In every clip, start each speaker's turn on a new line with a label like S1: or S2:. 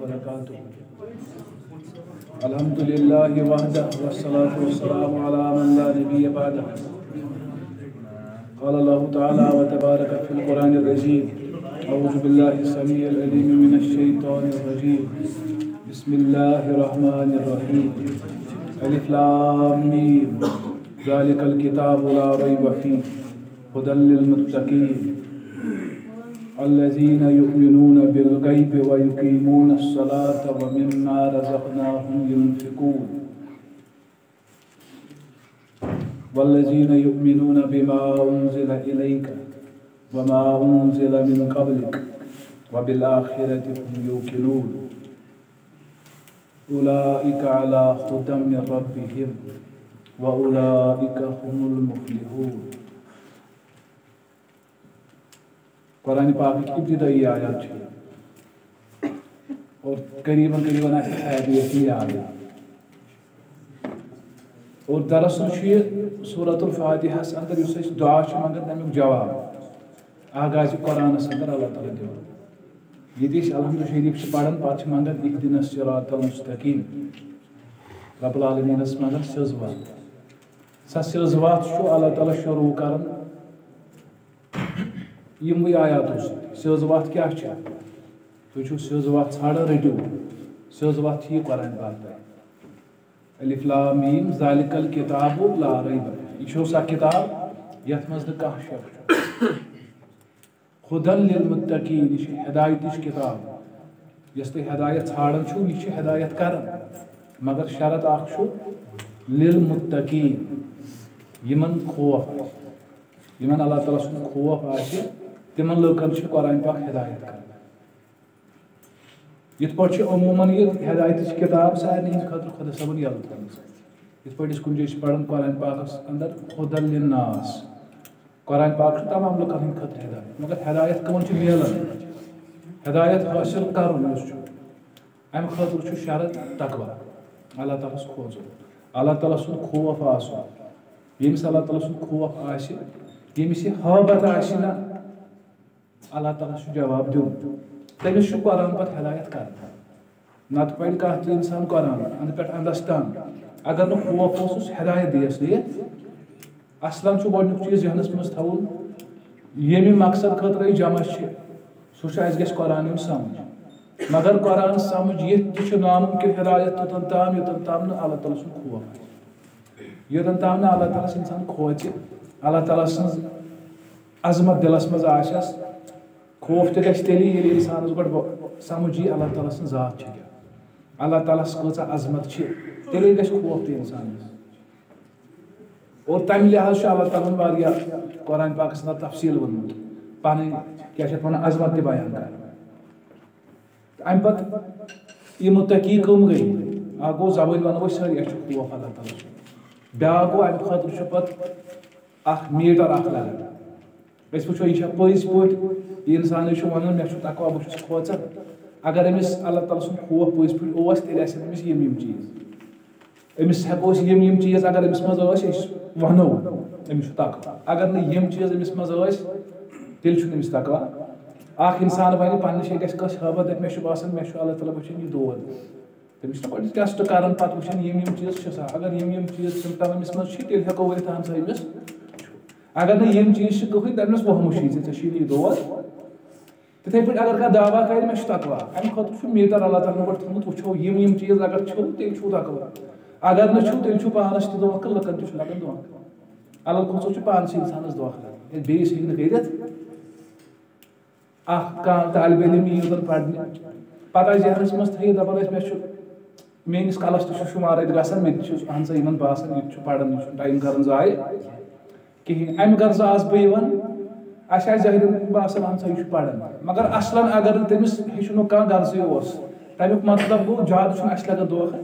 S1: وبركاته الحمد لله وحده والصلاة والسلام على من لا نبي بعده قال الله تعالى وتبارك في القرآن العظيم أعوذ بالله السميع العليم من الشيطان الرجيم بسم الله الرحمن الرحيم ألف لام ميم ذلك الكتاب لا ريب فيه هدى للمتقين الذين يؤمنون بالغيب ويقيمون الصلاة ومما رزقناهم ينفقون. والذين يؤمنون بما أنزل إليك وما أنزل من قبلك وبالآخرة هم يوقنون. أولئك على هدى من ربهم وأولئك هم المفلحون. قرآن پاک کی ابتدائی آیات چھے اور قریباً قریباً حیدیتی آیات اور دراصل چھو سورة الفاتحہ سے اندر اس دعا چھو منگر نمیک جواب۔ آغازی قرآن سے اندر اللہ تعالیٰ دیو۔ یہ دیش الحمد شریف سے پڑھن پات چھو منگر اہدن السراط المستقیم۔ رب العالمین اس منگر سزوات۔ سا سزوات چھو اللہ تعالیٰ شروع کرن۔ یموے آیاتو سۭتۍ۔ سیٚز وَتھ کیٛاہ چھےٚ تُہۍ چھِو سیٚز وَتھ ژھانڈان رٔٹِو۔ سیٚز وَتھ چھِ یہِ قرآن پاک تۄہہِ الف لام میٖم ذالِک الکِتابُ لا ریب۔ یہِ چھو سۄ کِتاب؟ یَتھ منٛز نہٕ کانٛہہ شک چھُ۔ خُدن لِلمُتقیٖن، یہِ چھِ ہدایتٕچ کِتاب۔ یۄس تُہۍ ہدایت ژھانڈان چھِو، یہِ چھِ ہدایت کران۔ مگر شرط اکھ چھُ، لِلمُتقیٖن، یِمن خوف آسہِ۔ یِمن اللہ تعالیٰ سُنٛد خوف آسہِ تمن لوکن قرآن پاک ہدایت کر یت پہ عموماً یہ ہدایت کتاب سارے ہند خاطر خدا صبن یل تھا یت پہ کن جائے پڑھان قرآن پاک اندر خدل للناس قرآن پاک تمام لوکن ہند خاطر ہدایت مگر ہدایت کمن ملان ہدایت حاصل کرن ام خاطر شرط تقوا اللہ تعالیٰ خوف اللہ تعالیٰ سن خوف آسن یمس اللہ تعالیٰ سن خوف آسہ یمس یہ حابت آسہ نا اللہ تعالیٰ سے جواب دیون تمس قرآن پتہ ہدایت کر نت پڑھ کھانا تہ انسان قرآن اند پہ اندستان اگر نہ خوف اس ہدایت دیس نیت اصلاً گۄڈنیُک چیٖز ذہنس منٛز تھاوُن ییٚمہِ مقصد خٲطرٕ أسۍ جمع چھِ سُہ چھُ اَسہِ گژھِ قرآن یُن سمجھ مگر قرآن سمجھ یِتھ تہِ چھُ ناممکن ہدایت توٚتن تام یوٚتن تام نہٕ اللہ تعالیٰ سُنٛد خوف آسہِ یوٚتن تام نہٕ اللہ تعالیٰ اِنسان کھوژِ اللہ تعالیٰ سٕنٛز عظمت دِلس منٛز آسٮ۪س خوف تہِ گژھِ تیٚلی ییٚلہِ اِنسانس گۄڈٕ سمجھ یی اللہ تعالیٰ سٕنٛز ذات چھِ کیٛاہ اللہ تعالیٰ ہس کۭژاہ عظمت چھِ تیٚلے گژھِ خوف تہِ اِنسانس اور تمہِ لحاظ چھُ اللہ تعالیٰ ہن واریاہ قرآن پاکس انٛدر تفصیٖل ووٚنمُت پنٕنۍ کیٛاہ چھِ اتھ ونان عظمت تہِ بیان کران امہِ پتہٕ یہِ مُتقی کٕم گٔے اکھ گوٚو زبٲنۍ ونو أسۍ سٲری اَسہِ چھُ خوف اللہ تعالیٰ۔ بیٛاکھ گوٚو امہِ خٲطرٕ چھُ پتہٕ اکھ میٖٹر اکھ لگان أسۍ وٕچھو یہِ چھا پٔزۍ پٲٹھۍ یہِ اِنسان چھُ ونان مےٚ چھُ تقوا بہٕ چھُس کھوژان اگر أمِس اللہ تعالیٰ سُنٛد خوف پٔزۍ پٲٹھۍ اوس تیٚلہِ آسن أمِس یِم یِم چیٖز۔ أمِس ہٮ۪کو أسۍ یِم یِم چیٖز اگر أمِس منٛز ٲسۍ أسۍ ونو۔ أمِس چھُ تقوا۔ اگر نہٕ یِم چیٖز أمِس منٛز ٲسۍ تیٚلہِ چھُنہٕ أمِس تقوا۔ اکھ اِنسان وَنہِ پننہِ جایہِ گژھِ کٲنٛسہِ حٲبت دَپہِ مےٚ چھُ باسان مےٚ چھُ اللہ تعالیٰ وٕچھان یہِ دود تٔمِس چھُ گۄڈٕ ٹٮ۪سٹ کران پتہٕ وٕچھان یِم یِم چیٖز چھِ اگر یِم یِم چیٖز سِمٹم أمِس منٛز چھِ تیٚلہِ ہٮ۪کو ؤنِتھ اہن سا أمِس اگر نہٕ یِم چیٖز چھِ کٕہٕنۍ دَپنَس وہمہٕ چھُے ژےٚ چھُے نہٕ یہِ دود تِتھٕے پٲٹھۍ اگر کانٛہہ دعوا کرِ مےٚ چھُ تقوا اَمہِ خٲطرٕ چھُ میٖٹر اللہ تعالیٰ ہن گۄڈٕ تھوٚمُت، وٕچھو یِم یِم چیٖز اگر چھِو تیٚلہِ چھُو تقوا اگر نہٕ چھُو تیٚلہِ چھُو پانس تہِ دھوکہٕ لُکن تہِ چھُ لگان دھوکہٕ اللہ کھوژو چھُ پانسٕے اِنسانس دھوکہٕ لگان ییٚلہِ بیٚیِس ہیٚکہِ نہٕ کٔرِتھ اکھ کانٛہہ طالبہِ علم یی یوٚتن پرنہِ۔ آسہِ ذہنس منٛز تھٲیِتھ، دپان ٲسۍ مےٚ چھُ، میٲنِس کلس تہِ چھُ شُمار گژھان، مےٚ تہِ چھُ اہن سا یِمن باسان یہِ تہِ چھُ پران یہِ چھُنہٕ ٹایم کران ضایع غرضہٕ آس بہٕ یِوان اَسہِ آسہِ ظٲہِر باسان اہن سا یہِ چھُ پران مگر اصلن اگر نہٕ تٔمِس ہیٚچھنُک کانٛہہ غرضٕے اوس تمیُک مطلب گوٚو زیادٕ چھُنہٕ اَسہِ لگان دھوکہٕ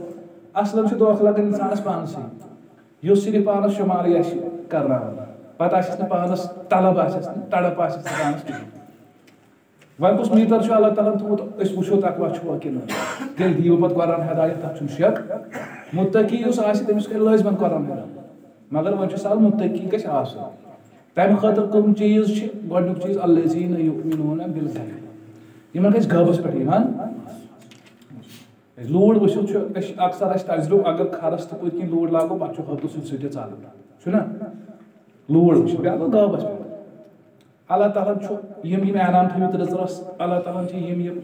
S1: اصلن چھُ دھوکہٕ لگان اِنسانس پانسٕے یُس صرف پانس شُمارٕے آسہِ کرناوان پتہٕ آسٮ۪س نہٕ پانس طلب آسٮ۪س نہٕ تڑپ آسٮ۪س نہٕ پانس کِہیٖنۍ وۄنۍ کُس میٖٹر چھُ اللہ تعالیٰ ہن تھوٚمُت أسۍ وٕچھو تقوا چھُوا کِنہٕ تیٚلہِ دِیِو پتہٕ قرآن ہدایت تتھ چھُنہٕ شک مُتقی یُس آسہِ تٔمِس کرِ لٲزمن قرآن ہدایت مگر وۄنۍ چھُ سہل مُتقی گژھِ آسُن تمہِ خٲطرٕ کٕم چیٖز چھِ؟ گۄڈنیُک چیٖز اللہ زیٖن یُؤمنوٗن بالغیب یِمن گژھِ غٲبس پٮ۪ٹھ ایٖمان۔ لوڈ وچھو اکثر اس تجربہ اگر کھرس تو پت کن لوڈ لاگو، پتہ ہتو سی سٹے ژالان چھنا؟ لوڈ وچھو، بیاکھ گوٚو غابس پٮ۪ٹھ۔ اللہ تعالیٰ چھُ یم یم انعام تھٲمٕتۍ رٕژرس اللہ تعالیٰ چھِ یم یم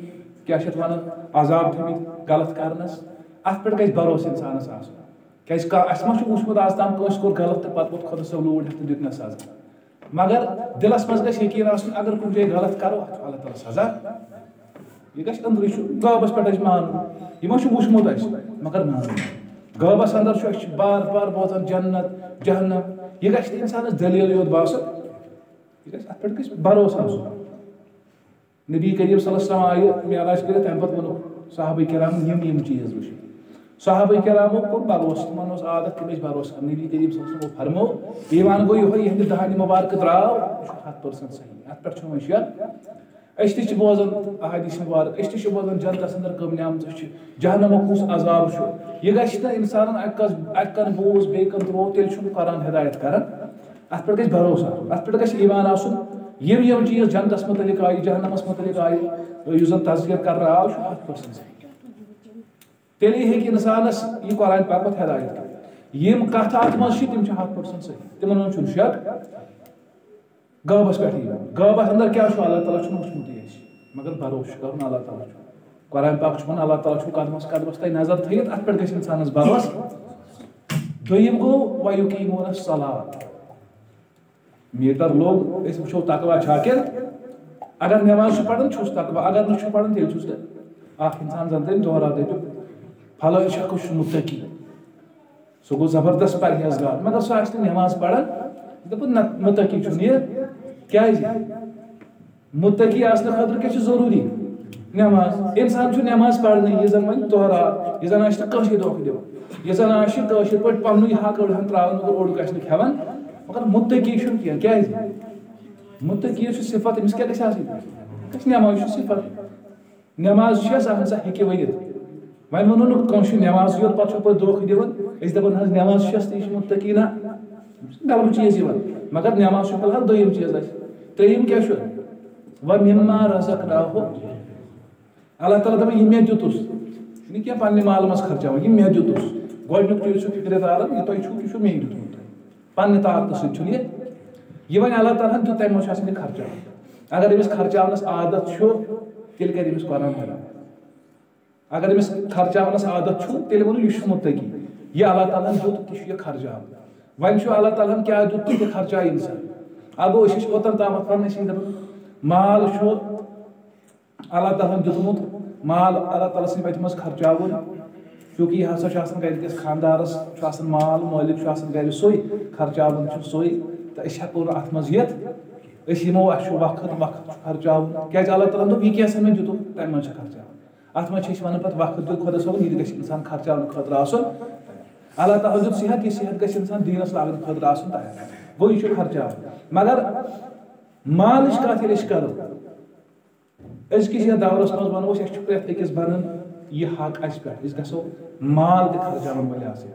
S1: کیٛاہ چھِ اتھ ونان، عذاب تھٲمٕتۍ غلط کرنس۔ اتھ پٮ۪ٹھ گژھِ بھروسہٕ انسانس آسُن۔ کیٛازِ کانٛہہ اَسہِ ما چھُ وٕچھمُت آز تام کٲنٛسہِ کوٚر غلط تہٕ پتہٕ ووت خۄدا صٲب لوٗڈ ہٮ۪تھ تہٕ دیُت دیُتنس سزا مگر دلس منٛز گژھِ یقیٖن آسُن اگر کُنہِ جایہِ غلط کرو اتھ اللہ تعالیٰ سزا یہ گژھِ أنٛدرٕ یہِ چھُ غٲبس پٮ۪ٹھ اَسہِ مانُن چھُ وٕچھمُت اَسہِ مگر مانُن غٲبس انٛدر چھُ اَسہِ بار بار بوزان جنت، جہنم۔ یہ گژھِ نہٕ انسانس دلیٖل یوت باسُن یہ گژھِ اتھ پٮ۪ٹھ گژھِ بھروسہٕ آسُن نبی کریم صلی اللہ علیہ وسلم آیہِ معراج کٔرِتھ تمہِ پتہٕ ووٚنُکھ صحابہ کرام یِم یِم چیٖز وٕچھِو صحابہ کرامو کوٚر بھروسہٕ تِمن اوس عادت تِم ٲسۍ بھروسہٕ کران نبی کریم صلی اللہ علیہ وسلم فرمو ایمان گوٚو یِہوے یِہنٛدِ دہانہِ مُبارکہٕ درٛاو یہِ چھُ صحیح اتھ پٮ۪ٹھ چھُنہٕ وۄنۍ شک أسۍ تہِ چھِ بوزان احادیث مبارک أسۍ تہِ چھِ بوزان جنتس انٛدر کٕم نعمژٕ چھِ جہنمُک عذاب چھُ یہِ گژھِ نہٕ اِنسانن اکہِ کس بوز بیٚیہِ کن ترٛوو تیٚلہِ چھُنہٕ قرآن ہدایت کران اتھ پٮ۪ٹھ گژھِ بھروسہٕ آسُن اتھ پٮ۪ٹھ ایمان آسُن یم یم چیٖز جی جنتس متعلق آیہِ جہنمس متعلق آیہِ یُس زن تذکر کرنہٕ آو چھُ ہتھ پٔرسنٹ یعنی صحیح تیٚلے ہیٚکہِ اِنسانس یہِ قرآن پاک پتہٕ ہدایت کٔرِتھ۔ یِم کتھٕ اتھ منٛز چھِ تِم چھِ ہتھ پٔرسنٹ صحیح۔ تِمن منٛز چھُنہٕ شک۔ غٲبس پٮ۪ٹھ یِوان۔ غٲبس انٛدر چھُ؟ اللہ تعالیٰ چھُنہٕ وٕچھمُتٕے اَسہِ مگر بھروسہٕ چھُ اللہ تعالیٰ چھُ۔ قرآن پاک چھُ اللہ تعالیٰ چھُ قدمس قدمس تانۍ نظر تھٲیِتھ، اتھ پٮ۪ٹھ گژھِ اِنسانس بھروسہٕ دوٚیِم گوٚو، وَیُقیٖموٗنَ صلات میٖٹر لوٚگ، أسۍ وٕچھو تقوا چھا اگر نٮ۪ماز چھُ پران چھُس تقوا اگر نہٕ چھُ پران تیٚلہِ چھُس نہٕ اکھ اِنسان زن تٔمۍ دۄہرا فلٲنۍ شخص چھُ مُتقی سُہ گوٚو زبردست پرہیزگار۔ مگر سُہ آسہِ نہٕ نٮ۪ماز پران دوٚپُن نہ مُتقی چھُنہٕ یہِ کیازِ مُتقی آسنہٕ خٲطرٕ کیٛاہ چھُ ضروٗری؟ نٮ۪ماز اِنسان چھُ نٮ۪ماز پرنٕے یہِ زن وۄنۍ دۄہرا یہِ زن آسہِ نہٕ کٲنٛسے دھوکہٕ دِوان یہِ زن آسہِ کٲشِر پٲٹھۍ حق أڑہن تراوان مگر اوٚڑ گژھِ نہٕ کھٮ۪وان مگر مُتقی چھُنہٕ کینٛہہ مُتقی چھُ صفت أمِس کیٛاہ گژھِ آسٕنۍ نٮ۪ماز چھُ صفت نٮ۪ماز چھَس اہن سا ہیٚکہِ ؤنِتھ وۄنۍ ووٚنو نہٕ کٲنٛسہِ چھُ نٮ۪ماز یوت پتہٕ چھُ پٲٹھۍ دھوکہٕ دِوان أسۍ دپان حظ نٮ۪ماز چھَس تہٕ یہِ چھِ مُتقی نہ غلط چیٖز یِوان مگر نٮ۪ماز چھُ فِلحال دوٚیِم چیٖز اَسہِ ترٛیٚیِم کیٛاہ چھُ وۄنۍ مِما رزق راہو اللہ تعالیٰ دپان یہِ مےٚ دیُتُس چھُنہٕ کینٛہہ پننہِ مالہٕ منٛز خرچاوان یہِ مےٚ دیُتُس گۄڈٕنیُک چیٖز چھُ فِکرِ تاران یہِ تۄہہِ چھُو یہِ چھُ مے دیُتمُت پننہِ طاقتہٕ سۭتۍ چھُنہٕ یہِ یہ وۄنۍ اللہ تعالیٰ ہن دیُت تمہِ منٛز چھُ آسان یہِ خرچاوُن اگر أمِس خرچاونس عادت چھُ تیٚلہِ کرِ أمِس قرآن حلال اگر أمِس خرچاونس عادت چھُ تیٚلہِ ووٚنُن یہِ چھُ مُتقی یہِ اللہ تعالیٰ ہن دیُت تہِ چھُ اللہ تعالیٰ ہن کیٛاہ دیُت تہٕ تہِ خرچایہِ اگو اوتن تامتھ پران مال اللہ تعالیٰ ہن مال اللہ تعالیٰ سٕنٛدِ وتہِ منٛز خرچاوُن چوٗنٛکہِ ہسا چھُ آسان گرِکِس مال مٲلِک چھُ آسان گرِ سُے خرچاوُن چھُ سُے تہٕ أسۍ ہٮ۪کو نہٕ وقت وقت چھُ خرچاوُن کیٛازِ اللہ تعالیٰ دوٚپ یہِ کیٛاہ سا مےٚ دیُتُکھ تَمہِ منٛز اَتھ منٛز چھِ أسۍ وَنان پَتہٕ وقت دیُت خۄدا صٲبن یہِ تہِ گژھِ اِنسان خرچاونہٕ خٲطرٕ آسُن اللہ تعالیٰ دیُت صحت یہِ صحت گژھِ اِنسان دیٖنس لاگنہٕ خٲطرٕ آسُن تیار گوٚو یہِ چھُ خرچاوُن مگر مالٕچ کَتھ ییٚلہِ أسۍ کَرو أزکِس یَتھ دورس منٛز وَنو أسۍ اَسہِ چھُ پرٛٮ۪تھ أکِس بَنان یہِ حق اَسہِ پٮ۪ٹھ أسۍ گژھو مال تہِ خرچاوان وٲلۍ آسٕنۍ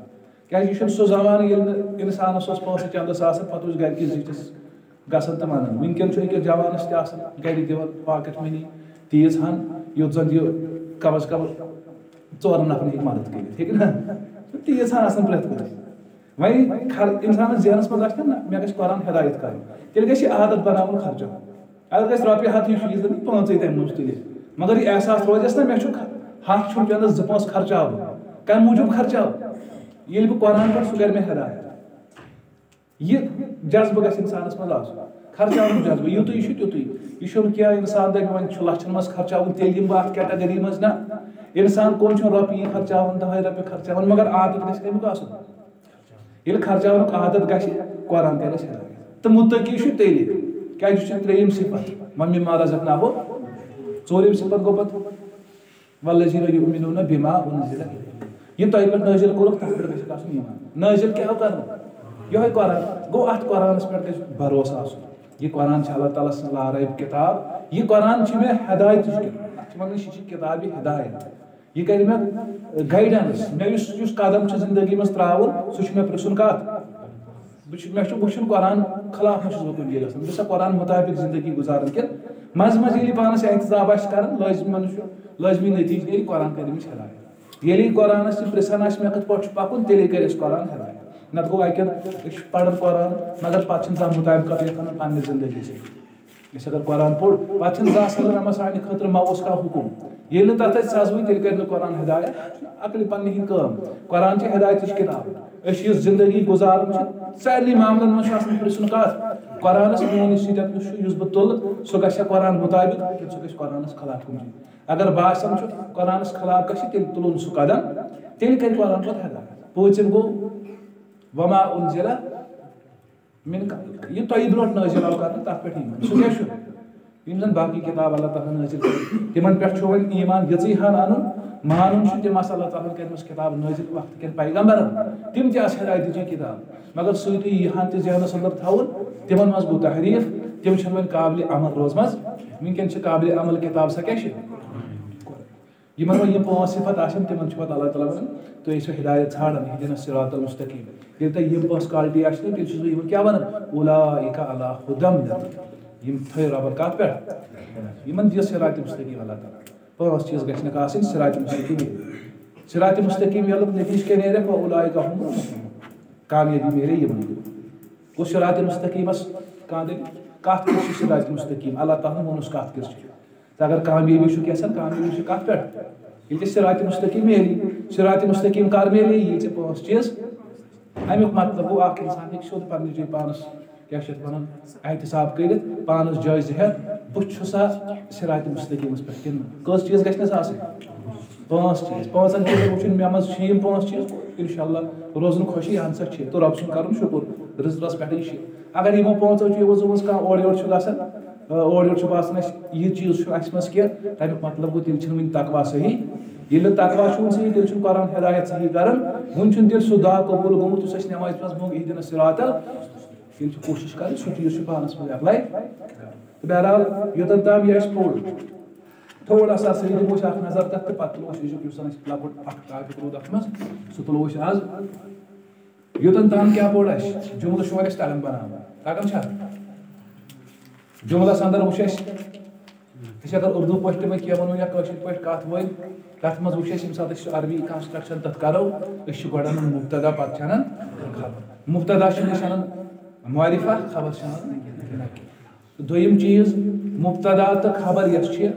S1: کیٛازِ یہِ چھُنہٕ سُہ زمانہٕ ییٚلہِ نہٕ اِنسانس اوس پونٛسہٕ چندس آسان پتہٕ اوس گرِکِس زِٹھِس گژھان تہٕ وَنان وٕنکیٚن چھُ أکِس جوانس تہِ آسان گرِ دِوان پاکٹ کم از کم ژورن نفرن ہیٚکہِ مدد کٔرِتھ ہیٚکہِ نہ تیٖژ ہن آسان پرٛٮ۪تھ کٲنٛسہِ۔ وۄنۍ خر اِنسانس ذہنس منٛز آسہِ نہ مےٚ گژھِ قرآن ہدایت کرٕنۍ۔ تیٚلہِ گژھِ یہِ عادت بناوُن خرچاوُن اگر گژھِ رۄپیہِ ہتھ یہِ فیٖس دِنۍ پانٛژے تمہِ منٛز تُلِتھ مگر یہِ احساس روزٮ۪س نہ مےٚ چھُ ہتھ چھُم پیٚنس زٕ پونٛسہٕ خرچاوُن۔ کمہِ موٗجوٗب خرچاو ییٚلہِ بہٕ قرآن پرٕ سُہ کَرِ مےٚ ہدایت۔ یہِ جذبہٕ گژھِ اِنسانس منٛز آسُن۔ خرچاونُک جذبہٕ، یوٗتُے چھُ تیُتُے یہِ چھُنہٕ کینٛہہ اِنسان دَپہِ وۄنۍ چھُ لَچھَن منٛز خرچاوُن تیٚلہِ یِمہٕ بہٕ اَتھ کیٹَگٔری منٛز نہ اِنسان کوٚن چھُنہٕ رۄپیہِ خرچاوُن دَہَے رۄپیہِ مگر عادت گژھِ تَمیُک آسُن ییٚلہِ خرچاونُک عادت گژھِ قرآن کَرِ اَسہِ ہدایت تہٕ مُتقی چھُ تیٚلہِ کیٛازِ یہِ چھُ ترٛیٚیِم صِفت ممی مارا زَپناوو ژوٗرِم صِفت گوٚو پَتہٕ وَلزیٖرو یہِ اُمیٖد نہ بِما اُنزِلہ یہ تۄہہِ پٮ۪ٹھ نٲزِل کوٚرُکھ تَتھ پٮ۪ٹھ گژھِ آسُن ایٖمان نٲزِل کیٛاہ کَرُن یِہوٚے قرآن گوٚو اَتھ قرآنَس پٮ۪ٹھ گژھِ بھروسہٕ آسُن یہِ قرآن چھِ اللہ تعالیٰ سٕنٛز لارٲیِب کِتاب، یہِ قرآن چھِ مےٚ ہدایتٕچ کِتاب اَتھ چھِ وَنان یہِ ہدایت۔ یہِ کَرِ مےٚ گایڈنس مےٚ یُس یُس قدم چھُ زندگی منٛز ترٛاوُن، سُہ چھُ مےٚ پرٛژھُن کَتھ۔ بہٕ چھُس مےٚ چھُ قرآن خلاف ما چھُس بہٕ کُنہِ جایہِ قرآن مُطابق زندگی گُزاران کِنہٕ۔ منٛزٕ منٛزٕ ییٚلہِ پانَس احتِساب آسہِ کَران، لٲزمی چھُ لٲزمی نٔتیٖجہٕ نیرِ قرآن کَرِ ہدایت۔ یلی قرآن سے پرسان آس مے کت پہ پکن، تیلے کر اس قرآن ہدایت۔ نت گو اکن پڑھن قرآن مگر پتہ زان مطابقت لیکن پنہ زندگی سے اس اگر قرآن پوڑ پتہ زان صلی اللہ سانہ خاطر موس کا حکم۔ یل تر سزوی تیل کر قرآن ہدایت عقل پنہ ہند کام۔ قرآن چھ ہدایت کتاب۔ اس یہ زندگی گزارن سارے معاملن من پرسن کت قرآنس میون سٹپ اس بہ تل سہ گھا قرآن مطابق کہ سہ گھر قرآنس خلاف کن اگر باسان قرآنس خلاف گھر تیل تلون سہ قدم تیل کر قرآن پتہ ہدایت۔ پوچھم گو وما انزل من یہ تہ برو نازل آو کر تر پہ سہ کیا یم زن باقی کتاب اللہ تعالیٰ نازل کر تمن پہ ون ایمان یژی ہن ان مانن تم اللہ تعالیٰ کرمس کتاب نازل وقت کن پیغمبر تم تہ ہدایت دچ کتاب۔ مگر سۭتی یہان تہ ذہنس اندر تھاون، تمن مز گو تحریف، تم چھ ون قابل عمل روزمز ونکن چھ قابل عمل کتاب سا کیا یمن ون یہ پانچ صفت آسن تمن چھ پتہ اللہ تعالیٰ ون تو یہ ہدایت ژھانڈن ہدین الصراط المستقیم. ییٚلہِ تۄہہِ یِم پانٛژھ کالٹی آسہِ تیٚلہِ چھُس بہٕ یِمن کیٛاہ وَنان اولائکا علی ہُدم یم تھے ربر کت پہ یمن دس سرات مستقیم اللہ تعالیٰ. پانٛژھ پانچ چیز گھن آسن سرات مستقیم سرات مستقیم یل نتیج کے نیرے اولائی کا ہوں کامیابی میرے یمن. گو سرات مستقیمس کان کت کر سرات مستقیم اللہ تعالیٰ وونس کت کر اگر کامیابی چھ کیسن کامیابی کت پہ یل سرات مستقیم میلی سرات مستقیم کر میلی یہ پانچ چیز امیک مطلب گو اخ انسان ہیٚکہِ سیوٚد پننہِ جایہِ پانس کیا چھِ ونان احتساب کٔرِتھ پانس جٲیزٕ ہٮ۪تھ بہٕ چھُسا سِراتِ مستقیٖمس پٮ۪ٹھ کِنہٕ کٔژ چیٖز گژھنس آسٕنۍ پانٛژھ چیٖز پانٛژن چیٖزن وٕچھُن مےٚ منٛز چھِ یِم پانٛژھ چیٖز اِنشاء اللہ روزن خوشی اہن سا چھِ تہٕ رۄب سُنٛد کَرُن شُکُر رِزقس پٮ۪ٹھٕے چھِ اگر یِمو پانٛژو چیٖزو منٛز کانٛہہ اورٕ یورٕ چھُ گژھان اورٕ یورٕ چھُ باسان اَسہِ یہِ چیٖز چھُ اَسہِ منٛز تَمیُک مطلب گوٚو تیٚلہِ چھِنہٕ وٕنہِ تقوا صحیح ییٚلہِ نہٕ تقوا صحیح تیٚلہِ چھُنہٕ قرآن ہدایت صحیح کران وٕنہِ چھُنہٕ تیٚلہِ سُہ دعا قبوٗل گوٚمُت یُس اَسہِ نٮ۪مازِ منٛز موٚنگ عیٖدِن صِراتل تیٚلہِ چھِ کوٗشِش کَرٕنۍ سُہ چیٖز چھُ پانَس منٛز ایپلاے تہٕ بہرحال یوٚتَن تام یہِ اَسہِ پوٚر تھوڑا سا سا دِمو أسۍ نظر تَتھ تہٕ پَتہٕ تُلو أسۍ أزیُک یُس زَن اَسہِ لۄکُٹ اَکھ ٹاپِک روٗد اَتھ منٛز سُہ تُلو أسۍ آز یوٚتَن تام کیٛاہ پوٚر اَسہِ جُملہٕ چھُ وۄنۍ اَسہِ تَگان بَناوُن تَگان چھا جُملَس اَنٛدر وٕچھ اَسہِ؟ أسۍ اگر اُردو پٲٹھۍ تہِ وۄنۍ کینٛہہ وَنو یا کٲشِر پٲٹھۍ کَتھ ؤنۍ تَتھ منٛز وٕچھ اَسہِ ییٚمہِ ساتہٕ أسۍ عربی کَنسٹرٛکشَن تَتھ کَرو، أسۍ چھِ گۄڈٕ اَنان مُبتدا پَتہٕ چھِ اَنان خبر۔ مُبتدا چھِ أسۍ اَنان معرفہ، خبر چھِ اَنان دوٚیِم چیٖز، مُبتدا تہٕ خبر یۄس چھِ،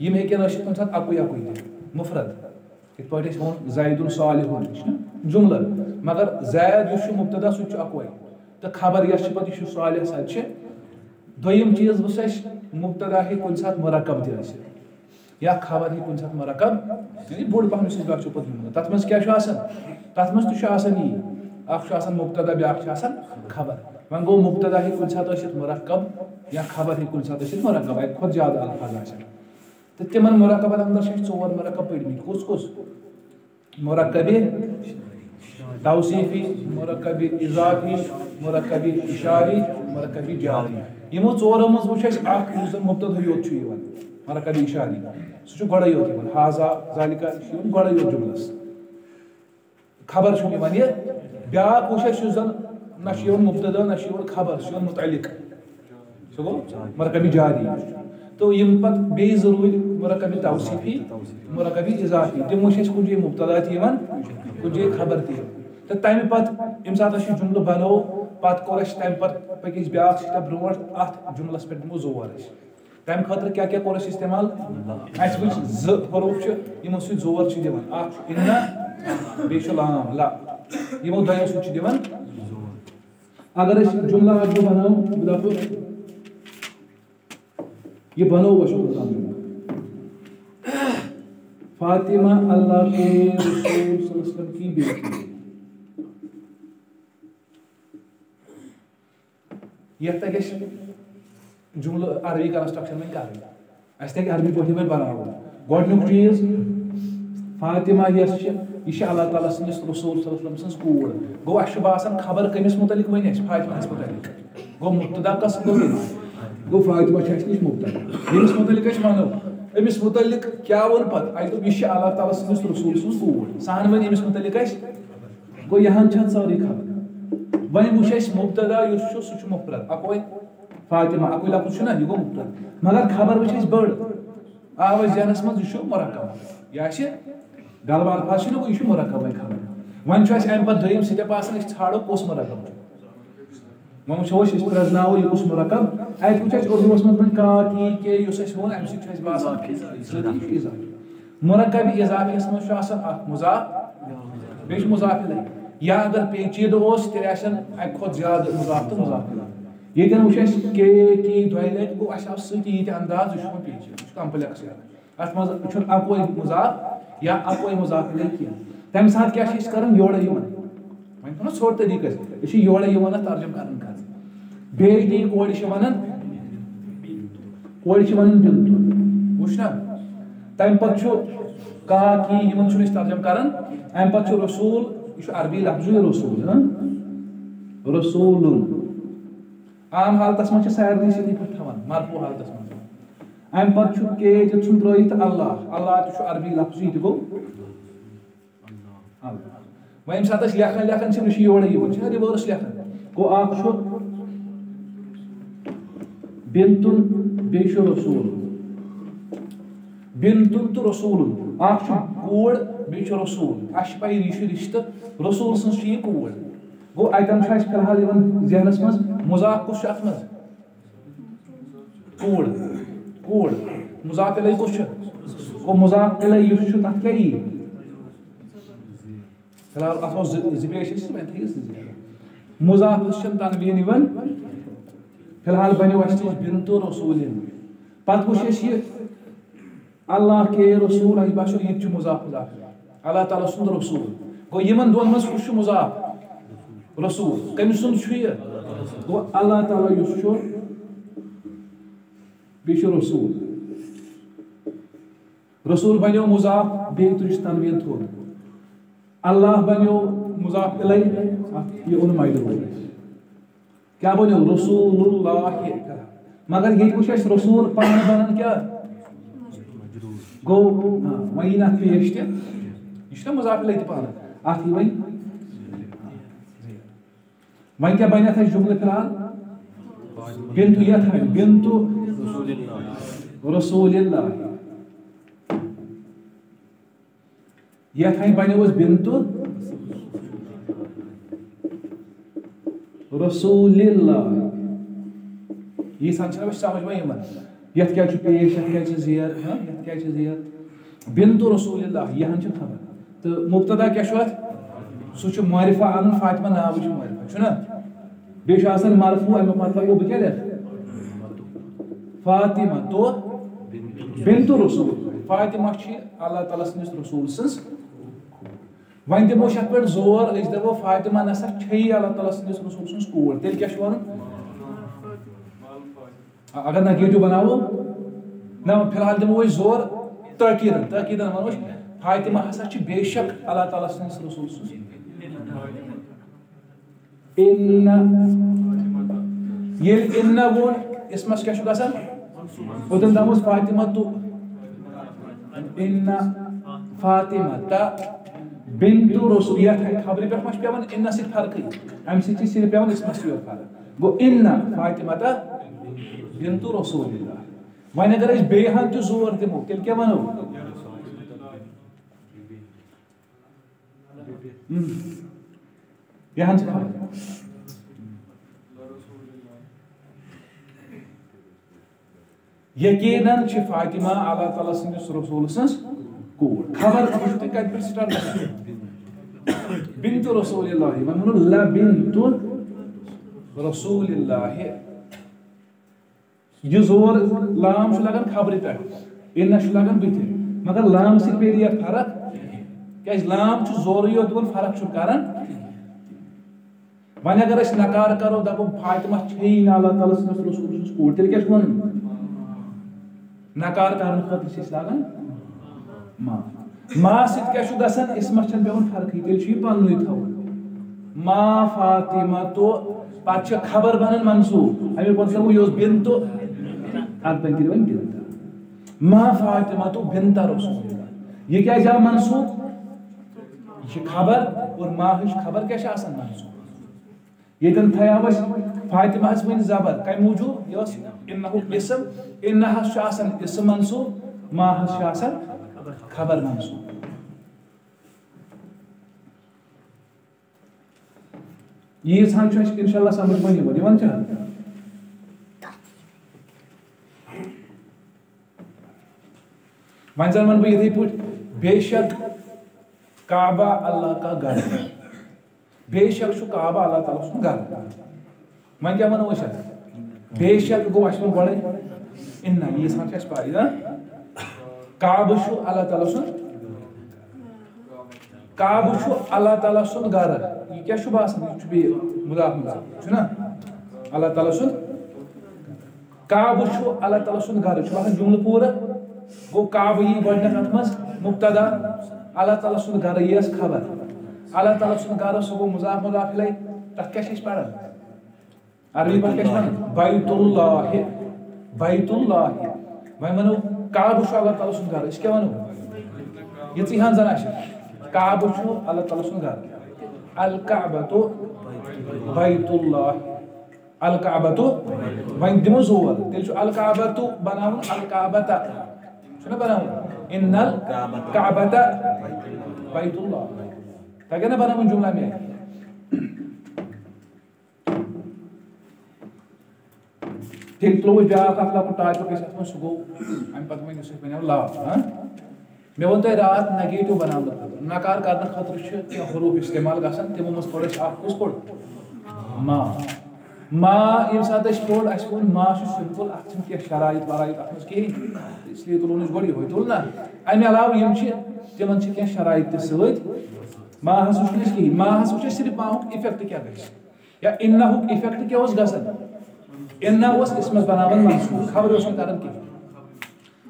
S1: یِم ہیٚکن ٲسِتھ کُنہِ ساتہٕ اَکُے اَکُے تہِ مُفرت یِتھ پٲٹھۍ أسۍ ووٚن زایدُن صالحُن یہِ چھُنہ جُملہٕ۔ مگر زید یُس چھُ مُبتدا، سُہ تہِ چھُ اَکوے تہٕ خبر یۄس چھِ، پَتہٕ یہِ چھُ صالح سۄ تہِ چھِ۔ دوٚیِم چیٖز وٕچھ اَسہِ مُبتدا ہیٚکہِ کُنہِ ساتہٕ مُرکب تہِ ٲسِتھ یا خبر ہیٚکہِ کُنہِ ساتہٕ مُرکب یعنی بوٚڑ پَہم یُس أسۍ بیٛاکھ چھُ پَتہٕ جُملہٕ تَتھ منٛز کیٛاہ چھُ آسان تَتھ منٛز تہِ چھُ آسان یی چھُ آسان مُبتدا بیٛاکھ چھُ آسان خبر. وۄنۍ گوٚو مُبتدا ہیٚکہِ کُنہِ ساتہٕ ٲسِتھ مُرکب یا خبر ہیٚکہِ کُنہِ ساتہٕ ٲسِتھ مُرکب. اَکہِ کھۄتہٕ زیادٕ الفاظ آسان تہٕ تِمن مُرکبن اندر چھِ اَسہِ ژور مُرکب پٔرمٕتۍ کُس کُس؟ مُرکبِ توصیٖفی مُرکبِ اِضافی مُرکبِ اِشاری مُرکبِ جاری یِمو ژورو منٛز وٕچھ اَسہِ اکھ یُس زن مُبتدا یوت چھُ یِوان مُرکبِ اِشاری سُہ چھُ گۄڈے یوت یِوان حاضا ذالِکا یہِ گۄڈے یوت جُملس خبر چھُنہٕ یِوان یہِ بیاکھ وٕچھ اَسہِ یُس زن نہ چھُ یِوان مُبتدا نہ چھُ یِوان خبر سُہ یِوان مُتعلق سُہ گوٚو جاری تو یم پتہ بیٚیہِ ضروٗری مُرکبِ توصیٖفی مُرکبِ اِضافی تِم وٕچھ اَسہِ کُنہِ جایہِ مُبتدا تہِ یِوان کُنہِ جایہِ خبر تہِ یِوان تہٕ تَمہِ پتہٕ ییٚمہِ ساتہٕ اَسہِ یہِ جُملہٕ بنوو پتہٕ کوٚر اَسہِ تَمہِ پتہٕ پٔکۍ أسۍ بیٛاکھ سِٹٮ۪پ برونٛٹھ اَتھ جُملس پٮ۪ٹھ دِمو زور أسۍ۔ تَمہِ خٲطرٕ کیٛاہ کیٛاہ کوٚر اَسہِ اِستعمال؟ اَسہِ وٕچھ زٕ حروٗف چھِ یِمو سۭتۍ زور چھِ دِوان، اکھ چھُ اِننا بیٚیہِ چھُ لام، لا۔ یِمو دۄیو سۭتۍ چھِ دِوان اگر أسۍ جُملہٕ اکھ بہٕ بناوو بہٕ دَپہٕ یہ بنو فاطمہ اللہ کے رسول صلی اللہ علیہ وسلم کی بیٹی۔ یہ تک جملہ عربی کنسٹرکشن میں کر اس تک عربی پٲٹھۍ وۄنۍ بناوُن گۄڈنیُک چیٖز فاطمہ یۄس چھِ یہ چھِ اللہ تعالیٰ سٕنٛدِس رسول صلی اللہ علیہ وسلم سٕنٛز کوٗر گوٚو اَسہِ چھُ باسان خبر کٔمِس مُتعلق وۄنۍ اَسہِ فاطمہس مُتعلق گوٚو مُبتدا کس گوٚو گو فاطمہ چھِ اَسہِ نِش مُبتلا ییٚمِس مُتعلِق أسۍ وَنو أمِس مُتعلِق کیٛاہ ووٚن پَتہٕ اَسہِ دوٚپ یہِ چھِ اللہ تعالیٰ سٕنٛدِس رسوٗل سٕنٛز کوٗر سان وۄنۍ أمِس مُتعلِق اَسہِ گوٚو یہِ ہن چھَنہٕ سٲرٕے خبر وۄنۍ وٕچھ اَسہِ مُبتدا یُس چھُ سُہ چھُ مُفرت اَکوے فاطمہ اَکوے لفظ چھُنہ یہِ گوٚو مُفرت مگر خبر وٕچھ اَسہِ بٔڑ آو ذہنَس منٛز یہِ مُرکب یہِ آسہِ غلب الفاظ چھِ نہٕ وۄنۍ یہِ چھُ مرکبٕے خبر وۄنۍ چھُ اَسہِ اَمہِ پَتہٕ دوٚیِم سِٹٮ۪پ آسان أسۍ ژھانڈو کُس مرکب وۄنۍ وٕچھو أسۍ پرٛزناوو یہِ کُس مرکب اَتہِ وٕچھ اَسہِ اُردوٗوَس منٛز وۄنۍ کا کی کے یُس اَسہِ ووٚن اَمہِ سۭتۍ چھُ اَسہِ باسان مرکب اضافیَس منٛز چھُ آسان مُضاف چھُ مُضاف اِلَے یا اگر پیچیدٕ اوس تیٚلہِ آسن اَکہِ کھۄتہٕ زیادٕ مُضاف تہٕ مُضاف اِلَے ییٚتٮ۪ن کے کی دۄیہِ لَٹہِ گوٚو اَسہِ آو سۭتی انداز یہِ چھُ وۄنۍ پیچیدٕ یہِ چھُ یاد یا اَکوے مُضاف اِلَے کینٛہہ تَمہِ ساتہٕ کیٛاہ چھِ أسۍ کَران یورے وۄنۍ گوٚو نا ژھوٚٹ طریٖقہٕ أسۍ چھِ یورے یِوان اَتھ ترجم کَران کَتھ بیٚیہِ تہِ کورِ چھِ وَنان کورِ چھِ وَنان نا کا کی یِمن چھُنہٕ أسۍ ترجم کَران اَمہِ پَتہٕ یہِ چھُ عربی لفظٕے رسوٗل رسوٗل. عام حالتَس منٛز چھِ سارنٕے سۭتی پٲٹھۍ تھاوان مرفوٗ حالتَس منٛز اَمہِ چھُ کے دِژٕن ترٲیِتھ اللہ اللہ تہِ چھُ عربی لفظ یہِ تہِ گوٚو اللہ وۄنۍ ییٚمہِ ساتہٕ أسۍ لیکھان لیکھان چھِ یہِ چھِ یورے یِوان چھِنہ رِوٲرٕس لیکھان گوٚو اکھ چھُ بِنتُن بیٚیہِ چھُ رسوٗل. بِنتُن تہٕ رسوٗلُن اکھ چھُ کوٗر بیٚیہِ چھُ رسوٗل اَسہِ چھِ پَے یہِ چھُ رِشتہٕ رسوٗل سٕنٛز چھِ یہِ کوٗر گوٚو اَتٮ۪ن چھُ اَسہِ فِلحال یِوان ذہنَس منٛز مُضاف کُس چھُ اَتھ منٛز کوٗر کوٗر مُضاف اِلَے کُس چھُ گوٚو مُضاف اِلَے یُس چھُ تَتھ کیٛاہ یی فِلحال اَتھ اوس زٕ پیش ٲسۍ وۄنۍ تھٲیِو یِوان فِلحال بَنیو اَسہِ رسوٗلِن پَتہٕ وٕچھ اَسہِ یہِ اللہ کے رسوٗل اَسہِ باسیو یہِ تہِ چھُ اللہ تعالیٰ سُنٛد رسوٗل گوٚو یِمن دۄن منٛز کُس چھُ مُضاف رسوٗل کٔمۍ سُنٛد چھُ یہِ گوٚو اللہ تعالیٰ یُس چھُ بیٚیہِ چھُ رسوٗل رسوٗل بَنیو مُضاف بیٚیہِ تُج تنویٖن تھوٚد اللہ بنیو مضاف الی یہ اون مایدر کیا بنیو رسول اللہ مگر یہ کچھ اس رسول پان بنن کیا گو وین ات پیش تہ یہ چھنا مضاف الی پان ات وین وین کیا بنت اس جملہ فی الحال بنت یت بنت رسول رسول اللہ یہ تھائی بنیو اس بنتو رسول اللہ یہ سان چھنا سمجھ میں یمن یت کیا چھ پیش یت کیا چھ زیر ہاں یت کیا چھ زیر بنتو رسول اللہ یہ ہن چھ خبر تو مبتدا کیا چھ ات سو چھ معرفہ ان فاطمہ ناو چھ معرفہ، چھنا؟ بیش آسان مرفوع امیک مطلب گو بکیا لیکھ؟ فاطمہ تو بنت رسول، فاطمہ چھ اللہ تعالیٰ سنس رسول سنس ون دمو ات پہ زور اس دپو فاطمہ نسا چھ اللہ تعالیٰ سندس رسول سٕنٛز سن کور تیل کیا ون اگر نگیٹو بناو نہ فی الحال دمو زور تاکیدن تاکیدن ونو فاطمہ ہسا چھ بے شک اللہ تعالیٰ سندس رسول سن ان یل ان وون اسمس کیا گژھان اوتن دموس فاطمہ تو ان فاطمہ تا بنت رسول یہ خبر پہ مش پیوان ان سۭتۍ فرقٕے امہِ سۭتۍ چھِ صرف پیوان اسمس یوت فرق گوٚو ان فاطمہ تا بنت رسول اللہ وۄنۍ اگر أسۍ بیٚیہِ ہن تہِ زور دِمو تیٚلہِ کیٛاہ وَنو یہِ ہن چھِ یقیناً چھِ فاطمہ اللہ تعالیٰ سٕنٛدِس رسوٗل سٕنٛز کوٗر خبر وٕچھو تُہۍ کَتہِ پٮ۪ٹھ سٹارٹ بنت رسول اللہ وۄنۍ لا بنت رسول اللہ یہ زور لام چھُ لگان خبرِ پٮ۪ٹھ اِنہ چھُ لگان بٕتھِ مگر لام سۭتۍ پیٚیہِ فرق کیازِ لام چھُ زورٕے یوت دِوان فرق چھُنہٕ کران وۄنۍ اگر أسۍ نکار کرو دپو فاطمہ چھیی نہٕ اللہ تعالیٰ سٕنٛدِس رسوٗل سٕنٛز کوٗر تیٚلہِ کیٛاہ چھُ وَنُن نکار کرنہٕ خٲطرٕ چھِ أسۍ لاگان ما. ما سۭتۍ کیٛاہ چھُ گژھان اسمس چھنہٕ پیوان فرقٕے تیٚلہِ چھُ یہِ پننُے تھاوُن ما فاطمہ تو پتہٕ چھِ خبر بنان منصوٗب امیُک مطلب گوٚو یہِ اوس بِن تو اتھ پٮ۪ٹھ کٔرِو وۄنۍ بِنتا ما فاطمہ تو بنتا رسول یہ کیٛازِ آو منصوٗب یہ خبر اور ماہش خبر کیا شاسن منظور یہ دن تھیا فاطمہ اس من زبر، کئی موجود یہ اس انہو اسم شاسن اسم منصور ماہش شاسن خبر منصور یہ سان چھو انشاءاللہ سمجھ میں نہیں ون چاہتا ون زن من بہ یتھے پٲٹھۍ بے شک کعبہ اللہ کا گھر ہے۔ بے شک چھُ کعبہ اللہ تعالیٰ سُنٛد گھر وۄنۍ کیٛاہ وَنو أسۍ بے شک گوٚو اَسہِ ووٚن گۄڈَے اِنہ ییٖژ ہن چھِ اَسہِ پاے نا۔ کعبہ چھُ اللہ تعالیٰ سُنٛد کعبہ چھُ اللہ تعالیٰ سُنٛد گھر یہ کیا چھُ باسان یہ چھُ بیٚیہِ مُضاف مُضاف چھُنا اللہ تعالیٰ سُنٛد کعبہ چھُ اللہ تعالیٰ سُنٛد گھر چھُ باسان جملہٕ پوٗرٕ گو کعبہ یہ گۄڈنیٚتھ اتھ منٛز مبتدا۔ اللہ تعالیٰ سُنٛد گھر یی اَسہِ خبر اللہ تعالیٰ سُنٛد گھر سُہ گوٚو مُضاف مُضاف الیہِ تتھ کیٛاہ چھِ أسۍ پران عربی پٲٹھۍ کیٛاہ چھِ ونان بیت اللہ بیت اللہ وۄنۍ ونو کعبہ چھُ اللہ تعالیٰ سُنٛد گھر أسۍ کیٛاہ ونو یِژٕے ہن زن آسہِ کعبہ چھُ اللہ تعالیٰ سُنٛد گھر الکعبۃ بیت اللہ الکعبۃ وۄنۍ دِمو زور تیٚلہِ چھُ الکعبۃ بناوُن الکعبۃ چھُنا بناوُن ان الکعبۃ بیت اللہ تگے نا بناوُن جملہ مےٚ تیٚلہِ ترٛوو بیٛاکھ اکھ لۄکُٹ ٹاپِک أسۍ اتھ منٛز سُہ گوٚو امہِ پتہٕ وۄنۍ یُس أسۍ بنیو مےٚ ووٚن تۄہہِ راتھ نگیٹِو بناونہٕ خٲطرٕ نکار کرنہٕ خٲطرٕ چھِ کینٛہہ حروٗف استعمال گژھان تِمو منٛز اَسہِ کُس ما. ما ییٚمہِ ساتہٕ اَسہِ پوٚر اَسہِ ووٚن ما چھُ سمپل اتھ چھِنہٕ کینٛہہ شرایط اتھ منٛز کِہیٖنۍ، اس لیے تُلون أسۍ گۄڈٕ یِہوے، تُل نا۔ امہِ علاوٕ یِم چھِ، تِمن چھِ کینٛہہ شرایط تہِ سۭتۍ۔ ماہس وٕچھ أسۍ کِہیٖنۍ ماہس وٕچھ اَسہِ صرف ماہُک اِفیکٹ کیٛاہ گژھِ۔ یا اِنہُک اِفیکٹ کیٛاہ اوس گژھان؟ اِنہ اوس اسمس بناوان منصوٗب خبر اوس نہٕ کران